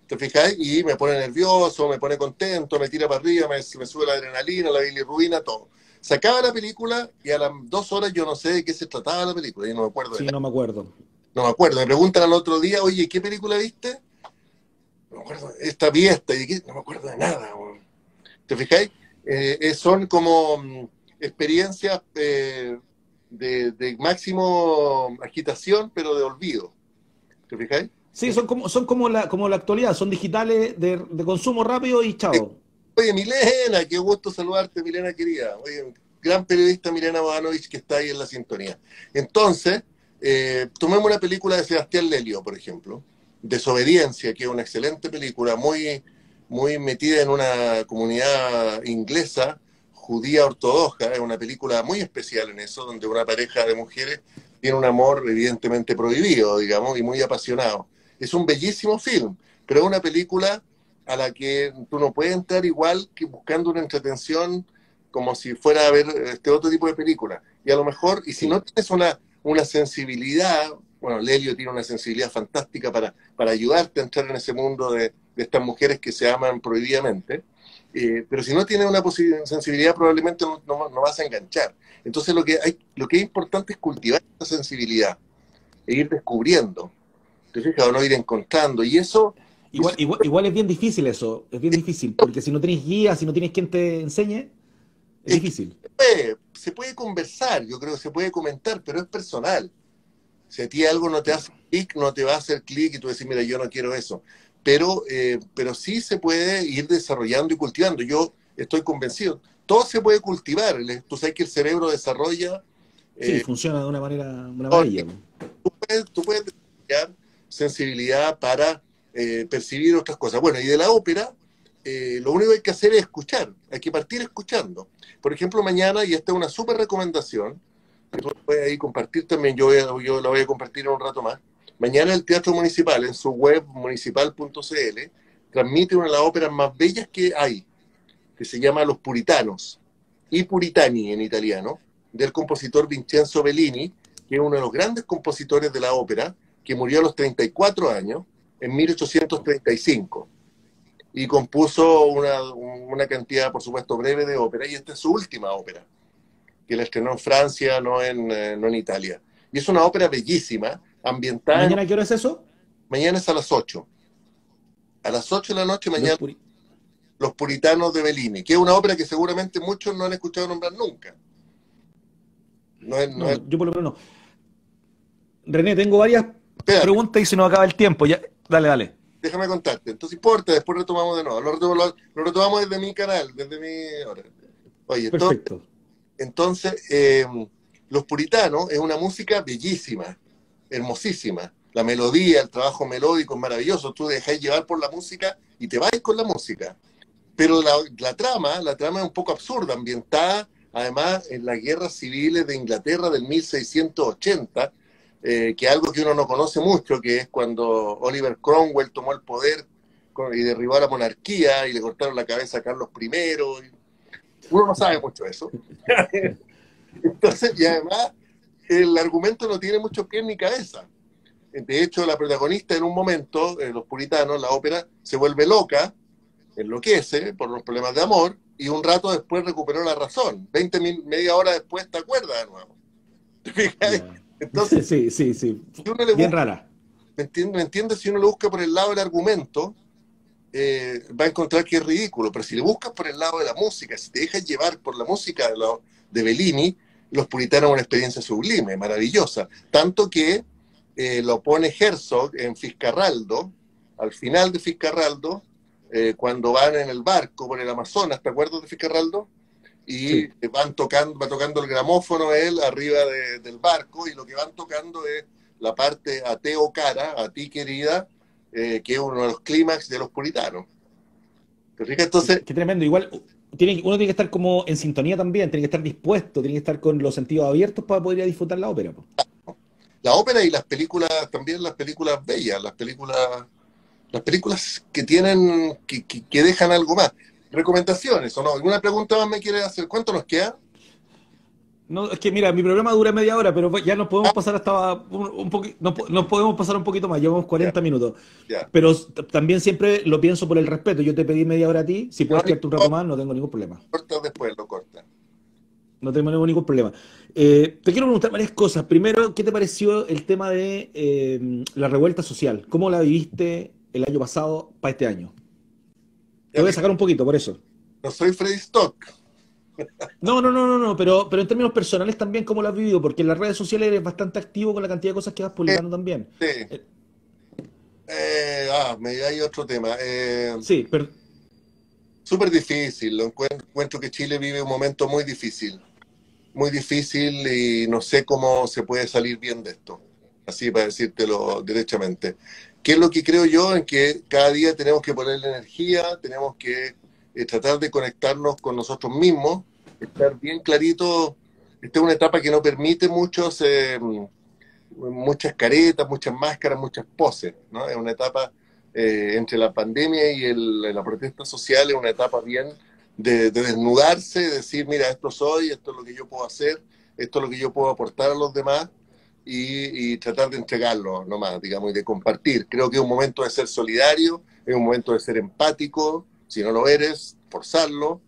¿Te fijáis? Y me pone nervioso, me pone contento, me tira para arriba, me, me sube la adrenalina, la bilirrubina, todo. Se acaba la película y a las dos horas yo no sé de qué se trataba la película, y no me acuerdo. Sí, no me acuerdo. No me acuerdo. Me preguntan al otro día, oye, ¿qué película viste? No me acuerdo, esta vi esta, y no me acuerdo de nada. ¿Te fijáis? Eh, eh, son como mm, experiencias eh, de, máximo agitación, pero de olvido. ¿Te fijáis? Sí, son como, son como la, como la actualidad, son digitales de, consumo rápido y chao. Oye, Milena, qué gusto saludarte, Milena querida. Oye, gran periodista Milena Bodanovich que está ahí en la sintonía. Entonces, eh, tomemos una película de Sebastián Lelio, por ejemplo, Desobediencia, que es una excelente película, muy, muy metida en una comunidad inglesa, judía ortodoxa, es una película muy especial en eso, donde una pareja de mujeres tiene un amor evidentemente prohibido, digamos, y muy apasionado. Es un bellísimo film, pero es una película a la que tú no puedes entrar igual que buscando una entretención como si fuera a ver este otro tipo de película. Y a lo mejor, y si no tienes una, una sensibilidad, bueno, Lelio tiene una sensibilidad fantástica para, para ayudarte a entrar en ese mundo de, estas mujeres que se aman prohibidamente, eh, pero si no tienes una sensibilidad probablemente no, no, vas a enganchar. Entonces lo que, hay, lo que es importante es cultivar esa sensibilidad e ir descubriendo. ¿Te fijas? O no ir encontrando. Y eso... Igual, igual, es bien difícil eso, es bien difícil, porque si no tienes guía, si no tienes quien te enseñe, es, difícil. Se puede, conversar, yo creo que se puede comentar, pero es personal. Si a ti algo no te hace clic, no te va a hacer clic y tú decís, mira, yo no quiero eso. Pero, eh, pero sí se puede ir desarrollando y cultivando. Yo estoy convencido. Todo se puede cultivar. Tú sabes que el cerebro desarrolla. Sí, eh, funciona de una manera maravilla. Tú puedes, tú puedes desarrollar sensibilidad para eh, percibir otras cosas. Bueno, y de la ópera, eh, lo único que hay que hacer es escuchar, hay que partir escuchando. Por ejemplo, mañana, y esta es una súper recomendación, que tú puedes ahí compartir también, yo, la voy a compartir en un rato más. Mañana el Teatro Municipal, en su web municipal.cl, transmite una de las óperas más bellas que hay, que se llama Los Puritanos, y Puritani en italiano, del compositor Vincenzo Bellini, que es uno de los grandes compositores de la ópera, que murió a los 34 años, en 1835, y compuso una, cantidad, por supuesto, breve de ópera, y esta es su última ópera, que la estrenó en Francia, no en, eh, no en Italia. Y es una ópera bellísima, ambientada... ¿Mañana qué hora es eso? Mañana es a las 8. A las 8 de la noche, mañana... Los, Puritanos de Bellini, que es una ópera que seguramente muchos no han escuchado nombrar nunca. No Yo por lo menos no. René, tengo varias pregunta y se nos acaba el tiempo. Ya, dale, dale. Déjame contarte. Entonces importa, después retomamos de nuevo. Lo retomamos, desde mi canal, desde mi. Oye, Perfecto. entonces, em, Los Puritanos es una música bellísima, hermosísima. La melodía, el trabajo melódico es maravilloso. Tú dejáis llevar por la música y te vais con la música. Pero la, la trama, la trama es un poco absurda, ambientada además en las guerras civiles de Inglaterra del 1680 eh, que algo que uno no conoce mucho, que es cuando Oliver Cromwell tomó el poder y derribó a la monarquía y le cortaron la cabeza a Carlos I. Uno no sabe mucho eso. Entonces, y además, el argumento no tiene mucho pie ni cabeza. De hecho, la protagonista en un momento, en los puritanos, la ópera, se vuelve loca, enloquece por los problemas de amor, y un rato después recuperó la razón. Veinte media hora después te acuerdas de nuevo. Entonces, sí, sí, sí. Bien rara. ¿me entiendes? Si uno lo busca por el lado del argumento, eh, va a encontrar que es ridículo. Pero si le buscas por el lado de la música, si te dejas llevar por la música de, de Bellini, los puritanos una experiencia sublime, maravillosa. Tanto que eh, lo pone Herzog en Fiscarraldo, al final de Fiscarraldo, eh, cuando van en el barco por el Amazonas, ¿te acuerdas de Fiscarraldo? y van tocando, va tocando el gramófono él arriba del barco y lo que van tocando es la parte a Teo cara, a ti querida, eh, que es uno de los clímax de los puritanos. Entonces, Qué tremendo, igual tiene, uno tiene que estar como en sintonía también, tiene que estar dispuesto, tiene que estar con los sentidos abiertos para poder disfrutar la ópera. La ópera y las películas, también las películas bellas, las películas las películas que tienen, que, que, dejan algo más. Recomendaciones o no. ¿Alguna pregunta más me quiere hacer? ¿Cuánto nos queda? No, es que mira, mi programa dura media hora, pero ya nos podemos pasar hasta un, un poquito, nos, podemos pasar un poquito más, llevamos 40 minutos. Pero también siempre lo pienso por el respeto. Yo te pedí media hora a ti, si puedes quedarte un rato más, no tengo ningún problema. Corta después, lo corta. No tengo ningún problema. Eh, te quiero preguntar varias cosas. Primero, ¿qué te pareció el tema de eh, la revuelta social? ¿Cómo la viviste el año pasado para este año? Te voy a sacar un poquito, por eso. No soy Freddy Stock. No, no, no, no, no, pero, pero en términos personales también, ¿cómo lo has vivido? Porque en las redes sociales eres bastante activo con la cantidad de cosas que vas publicando también. Sí. Eh, ah, me hay otro tema. sí, pero... Súper difícil, lo encuentro que Chile vive un momento muy difícil muy difícil y no sé cómo se puede salir bien de esto, así para decírtelo derechamente. ¿Qué es lo que creo yo? En que cada día tenemos que ponerle energía, tenemos que eh, tratar de conectarnos con nosotros mismos, estar bien clarito. Esta es una etapa que no permite muchos, eh, muchas caretas, muchas máscaras, muchas poses. ¿no? Es una etapa eh, entre la pandemia y la protesta social, es una etapa bien de, desnudarse, de decir, mira, esto soy, esto es lo que yo puedo hacer, esto es lo que yo puedo aportar a los demás y, tratar de entregarlo nomás, digamos, y de compartir. Creo que es un momento de ser solidario, es un momento de ser empático, si no lo eres, forzarlo,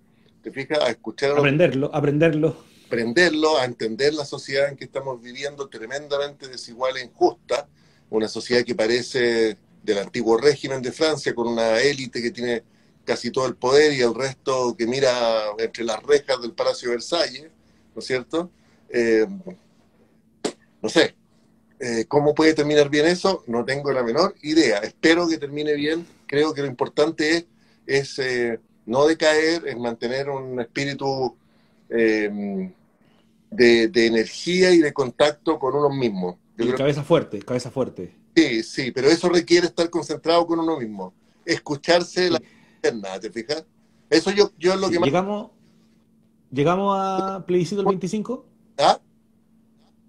te fijas, a escuchar... aprenderlo, aprenderlo. Aprenderlo, a entender la sociedad en que estamos viviendo, tremendamente desigual e injusta, una sociedad que parece del antiguo régimen de Francia, con una élite que tiene casi todo el poder y el resto que mira entre las rejas del Palacio de Versalles, ¿no es cierto? Eh, no sé, eh, ¿cómo puede terminar bien eso? No tengo la menor idea. Espero que termine bien. Creo que lo importante es, eh, no decaer, es mantener un espíritu de, energía y de contacto con uno mismo. cabeza fuerte, cabeza fuerte. Sí, sí, pero eso requiere estar concentrado con uno mismo. Escucharse la nada, ¿te fijas? Eso yo, yo es lo que más... ¿Llegamos, ¿Llegamos a plebiscito el 25? ¿Ah?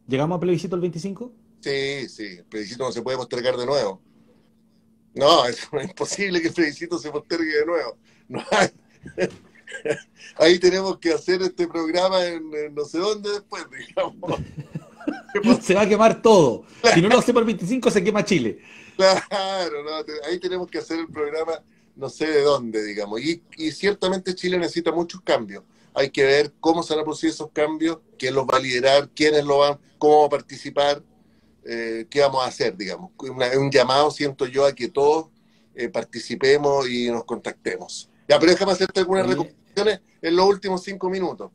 ¿Llegamos a plebiscito el 25? Sí, sí, el plebiscito no se puede postergar de nuevo. No, es, imposible que plebiscito se postergue de nuevo. No Ahí tenemos que hacer este programa en, no sé dónde después, digamos. se va a quemar todo. Si no lo hacemos el 25, se quema Chile. Claro, no, ahí tenemos que hacer el programa no sé de dónde, digamos. Y, ciertamente Chile necesita muchos cambios. Hay que ver cómo se van a producir esos cambios, quién los va a liderar, quiénes lo van, cómo va a participar, eh, qué vamos a hacer, digamos. un llamado, siento yo, a que todos eh, participemos y nos contactemos. Ya, pero déjame hacerte algunas recomendaciones en los últimos cinco minutos.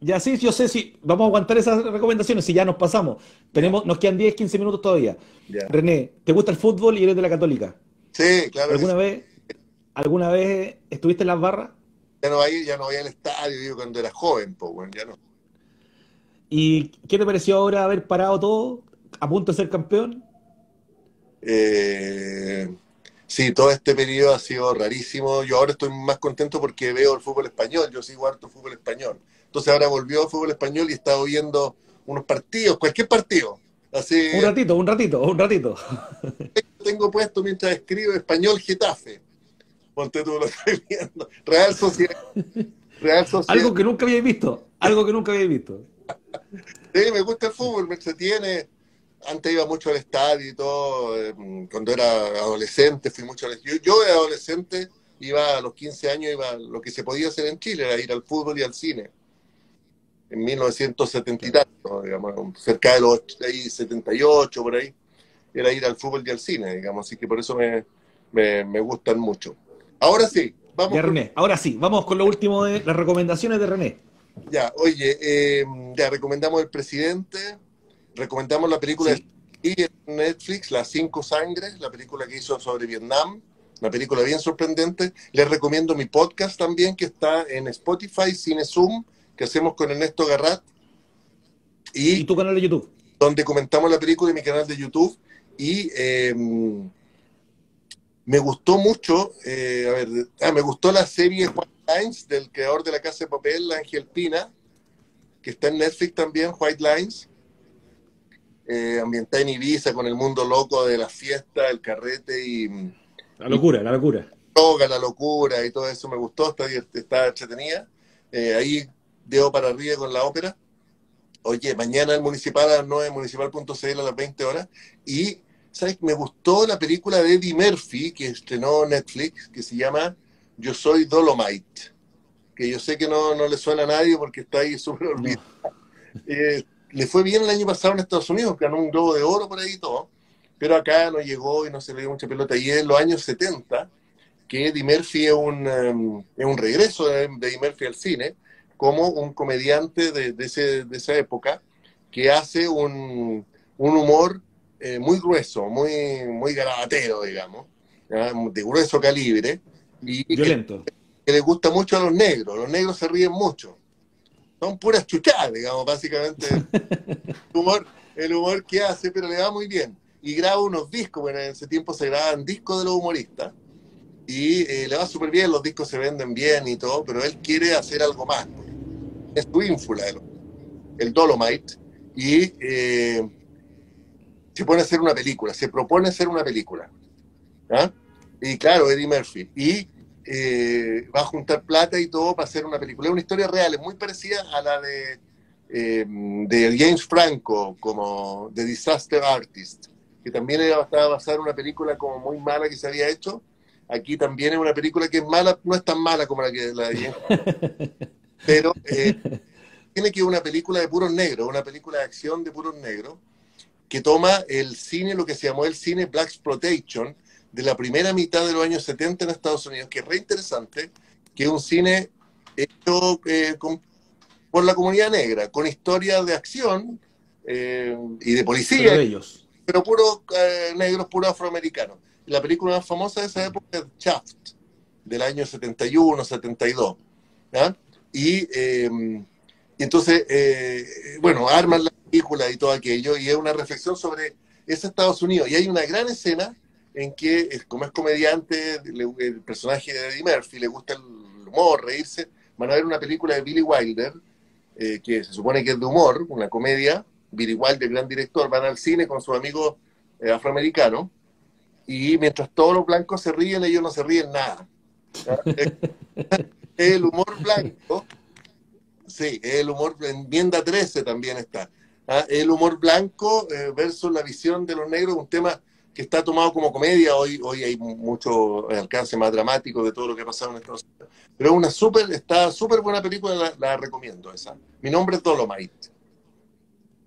Ya sí, yo sé si vamos a aguantar esas recomendaciones si ya nos pasamos. Tenemos, nos quedan 10, 15 minutos todavía. René, ¿te gusta el fútbol y eres de la Católica? Sí, claro. ¿Alguna vez alguna vez estuviste en las barras? Ya no voy, ya no voy al estadio, yo cuando era joven, pues bueno, ya no. ¿Y qué te pareció ahora haber parado todo a punto de ser campeón? Eh, sí, todo este periodo ha sido rarísimo. Yo ahora estoy más contento porque veo el fútbol español, yo sigo harto fútbol español. Entonces ahora volvió fútbol español y he estado viendo unos partidos, cualquier partido. Así, un ratito, un ratito, un ratito. Tengo puesto mientras escribo español Getafe. Ponte tú lo estoy viendo. Real Sociedad. Real Sociedad. Algo que nunca había visto. Algo que nunca había visto. Sí, me gusta el fútbol, me entretiene. Antes iba mucho al estadio y todo. Em, cuando era adolescente, fui mucho al yo, yo era adolescente, iba a los 15 años, iba lo que se podía hacer en Chile, era ir al fútbol y al cine. En 1970 y tanto, digamos, cerca de los 78, por ahí, era ir al fútbol y al cine, digamos, así que por eso me, me, me gustan mucho. Ahora sí, vamos. René, ahora sí, vamos con lo último de las recomendaciones de René. Ya, oye, eh, ya recomendamos El Presidente, recomendamos la película de Netflix, Las Cinco Sangres, la película que hizo sobre Vietnam, una película bien sorprendente. Les recomiendo mi podcast también, que está en Spotify, Cine Zoom, que hacemos con Ernesto Garrat. Y, tu canal de YouTube. Donde comentamos la película en mi canal de YouTube. Y eh, me gustó mucho, eh, a ver, ah, me gustó la serie White Lines del creador de la Casa de Papel, Ángel Pina, que está en Netflix también, White Lines, eh, ambientada en Ibiza con el mundo loco de la fiesta, el carrete y, La locura, la locura. Droga, la locura y todo eso me gustó, está, está entretenida. Eh, ahí para arriba con la ópera. Oye, mañana el municipal a las 9, municipal.cl a las 20 horas. Y, ¿sabes? Me gustó la película de Eddie Murphy que estrenó Netflix, que se llama Yo Soy Dolomite. Que yo sé que no, no le suena a nadie porque está ahí súper olvidado. Eh, le fue bien el año pasado en Estados Unidos, ganó un globo de oro por ahí y todo, pero acá no llegó y no se le dio mucha pelota. Y en los años 70, que Eddie Murphy es un, em, es un regreso de, Eddie Murphy al cine, como un comediante de, de, ese, de esa época, que hace un, un humor eh, muy grueso, muy, muy garabatero, digamos, de grueso calibre. Y Violento. Que, que le gusta mucho a los negros. Los negros se ríen mucho son puras chuchadas, digamos, básicamente. el, humor, el humor que hace, pero le va muy bien. Y graba unos discos, bueno, en ese tiempo se grababan discos de los humoristas. Y eh, le va súper bien, los discos se venden bien y todo, pero él quiere hacer algo más. Es su ínfula, el, el Dolomite. Y eh, se pone a hacer una película, se propone hacer una película. ¿ah? Y claro, Eddie Murphy. Y eh, va a juntar plata y todo para hacer una película. Es una historia real, es muy parecida a la de, eh, de James Franco, como The Disaster Artist, que también estaba basada en una película como muy mala que se había hecho. Aquí también es una película que es mala, no es tan mala como la que la de James pero eh, tiene que una película de puros negros, una película de acción de puros negros, que toma el cine, lo que se llamó el cine Black Exploitation, de la primera mitad de los años 70 en Estados Unidos, que es re interesante, que es un cine hecho eh, por la comunidad negra, con historias de acción eh, y de policía, ellos. pero puros eh, negros, puros afroamericanos. La película más famosa de esa época es Shaft, del año 71, 72. Y, y, entonces, bueno, arman la película y todo aquello, y es una reflexión sobre ese Estados Unidos. Y hay una gran escena en que, como es comediante, el personaje de Eddie Murphy le gusta el humor, reírse, van a ver una película de Billy Wilder, eh, que se supone que es de humor, una comedia, Billy Wilder, gran director, van al cine con sus amigos eh, afroamericanos, y mientras todos los blancos se ríen, ellos no se ríen nada. el humor blanco, sí, el humor, en enmienda 13 también está. ¿ah? El humor blanco eh, versus la visión de los negros, un tema que está tomado como comedia. Hoy, hoy hay mucho alcance más dramático de todo lo que ha pasado en Estados Unidos. Pero es una súper, está súper buena película, la, recomiendo esa. Mi nombre es Dolomite.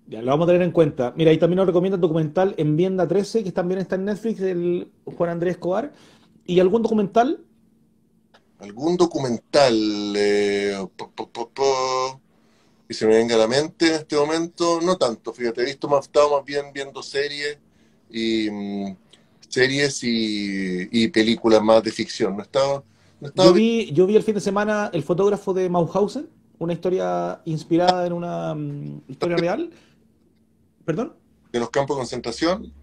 Ya, lo vamos a tener en cuenta. Mira, ahí también nos recomienda el documental Enmienda 13, que también está en Netflix, del Juan Andrés Escobar. ¿Y algún documental? ¿Algún documental? Eh, y se me venga a la mente en este momento, no tanto, fíjate, he visto más, estado más bien viendo series y mm, series y, películas más de ficción. No estaba, yo, vi, yo vi el fin de semana El fotógrafo de Mauthausen, una historia inspirada en una mm, historia real. ¿Perdón? De los campos de concentración.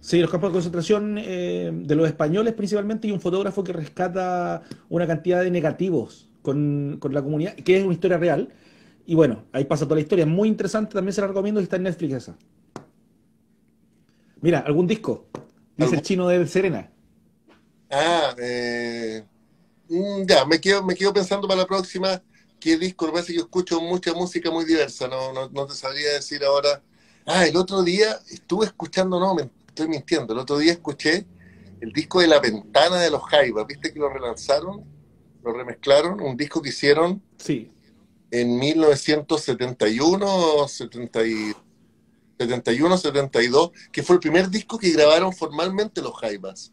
Sí, los campos de concentración eh, de los españoles principalmente y un fotógrafo que rescata una cantidad de negativos con, con, la comunidad, que es una historia real. Y bueno, ahí pasa toda la historia. Muy interesante, también se la recomiendo y está en Netflix esa. Mira, algún disco. Dice el chino de Serena. Ah, eh, mm, ya, me quedo, me quedo pensando para la próxima qué disco. Lo que pasa es que yo escucho mucha música muy diversa, no, no, te sabría decir ahora. Ah, el otro día estuve escuchando, no, me estoy mintiendo, el otro día escuché el disco de La Ventana de los Jaivas, ¿viste que lo relanzaron? Lo remezclaron, un disco que hicieron sí. en 1971 o 72 71, 72, que fue el primer disco que grabaron formalmente los Jaivas.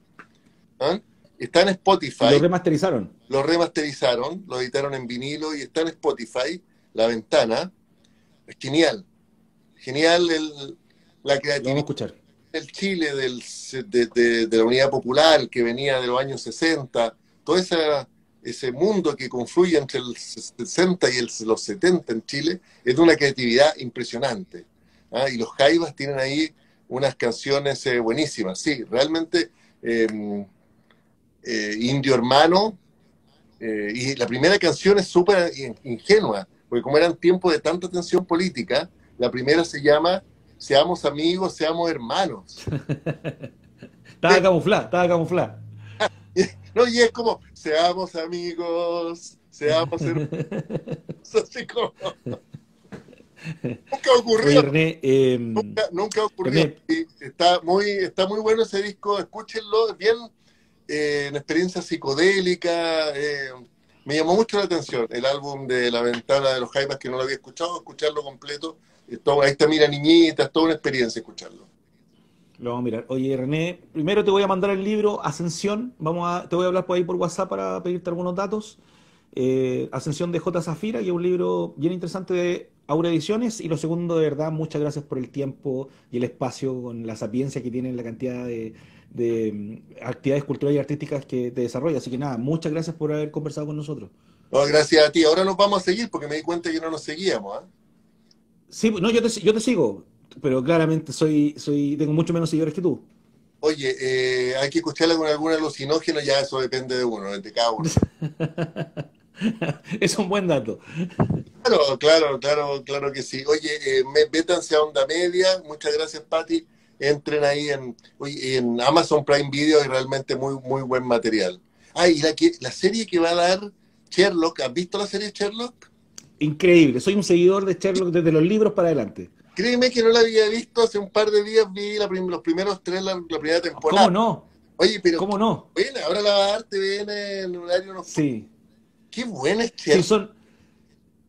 ¿Ah? Está en Spotify. Lo remasterizaron. Lo remasterizaron, lo editaron en vinilo y está en Spotify, La Ventana. Es genial. Genial el, la creatividad. escuchar. El Chile del, de, la Unidad Popular que venía de los años 60, todo ese mundo que confluye entre el 60 y los 70 en Chile, es de una creatividad impresionante. ¿Ah? y los Jaivas tienen ahí unas canciones eh, buenísimas. Sí, realmente em, eh, Indio Hermano, eh, y la primera canción es súper ingenua, porque como eran tiempos de tanta tensión política, la primera se llama Seamos amigos, seamos hermanos. estaba camuflada, estaba camuflada. No, y es como, seamos amigos, seamos hermanos. Así como... Nunca ocurrió. Oye, eh, nunca, nunca ocurrió. Está muy, está muy bueno ese disco, escúchenlo, bien eh, en experiencia psicodélica. Eh, me llamó mucho la atención el álbum de La Ventana de los Jaimas, que no lo había escuchado, escucharlo completo. ahí está Mira Niñita, es toda una experiencia escucharlo. Lo vamos a mirar. Oye, René, primero te voy a mandar el libro Ascensión. Vamos a, te voy a hablar por ahí por WhatsApp para pedirte algunos datos. Eh, Ascensión de J. Zafira, que es un libro bien interesante de Aura Ediciones. Y lo segundo, de verdad, muchas gracias por el tiempo y el espacio, con la sapiencia que tienen, la cantidad de, mm, actividades culturales y artísticas que te desarrolla. Así que nada, muchas gracias por haber conversado con nosotros. No, gracias a ti. Ahora nos vamos a seguir porque me di cuenta que no nos seguíamos. ¿eh? Sí, no, yo te, yo te sigo pero claramente soy, soy, tengo mucho menos seguidores que tú. Oye, eh, hay que escucharla con algún alucinógeno, ya eso depende de uno, de cada uno. es un buen dato. Claro, claro, claro, claro que sí. Oye, eh, vétanse a Onda Media, muchas gracias, Patti. Entren ahí en, en Amazon Prime Video y realmente muy, muy buen material. Ah, y la, que, la serie que va a dar Sherlock, ¿has visto la serie Sherlock? Increíble, soy un seguidor de Sherlock desde los libros para adelante. Créeme que no la había visto, hace un par de días vi los primeros tres, la, la, primera temporada. ¿Cómo no? Oye, pero... ¿Cómo no? Bueno, ahora la va a dar viene en horario no Sí. Qué buena es Sí, son,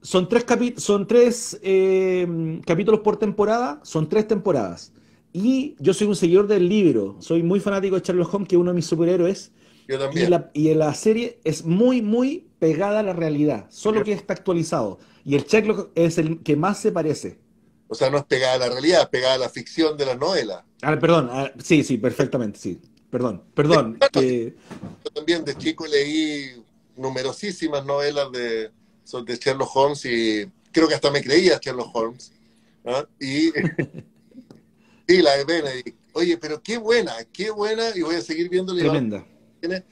son tres, son tres eh, capítulos por temporada, son tres temporadas. Y yo soy un seguidor del libro, soy muy fanático de Sherlock Holmes, que es uno de mis superhéroes. Yo también. Y, la, y la serie es muy, muy pegada a la realidad, solo que está actualizado. Y el Sherlock es el que más se parece. O sea, no es pegada a la realidad, es pegada a la ficción de las novelas. Ah, perdón, ah, sí, sí, perfectamente, sí. Perdón, perdón. Yo también de chico leí numerosísimas novelas de, de Sherlock Holmes y creo que hasta me creía Sherlock Holmes. ¿ah? Y, y la de Benedict. Oye, pero qué buena, qué buena, y voy a seguir viendo. Tremenda.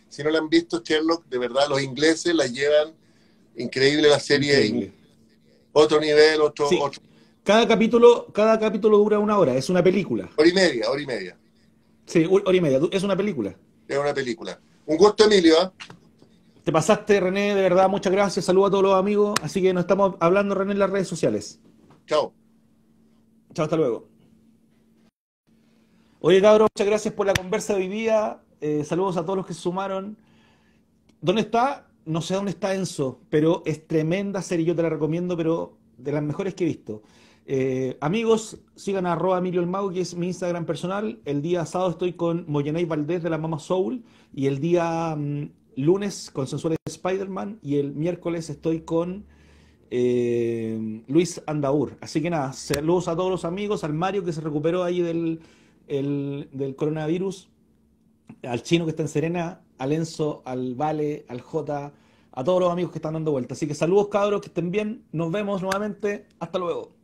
Si no la han visto, Sherlock, de verdad, los ingleses la llevan increíble la serie. Otro nivel, otro, otro cada capítulo, cada capítulo dura una hora, es una película. Hora y media, hora y media. Sí, hora y media, es una película. Es una película. Un gusto, Emilio. ¿eh? Te pasaste, René, de verdad, muchas gracias. Saludos a todos los amigos. Así que nos estamos hablando, René, en las redes sociales. Chao. Chao, hasta luego. Oye, cabrón, muchas gracias por la conversa de hoy día. Eh, saludos a todos los que se sumaron. ¿Dónde está? No sé dónde está Enzo, pero es tremenda serie. Yo te la recomiendo, pero de las mejores que he visto. Eh, amigos, sigan a arroba Emilio el que es mi Instagram personal. El día sábado estoy con Moyenay Valdés de la Mama Soul y el día mm, lunes con Sensuales Spider-Man y el miércoles estoy con eh, Luis Andaur. Así que nada, saludos a todos los amigos, al Mario que se recuperó ahí del, del coronavirus, al chino que está en Serena, al Enzo, al Vale, al J, a todos los amigos que están dando vuelta. Así que saludos cabros, que estén bien, nos vemos nuevamente, hasta luego.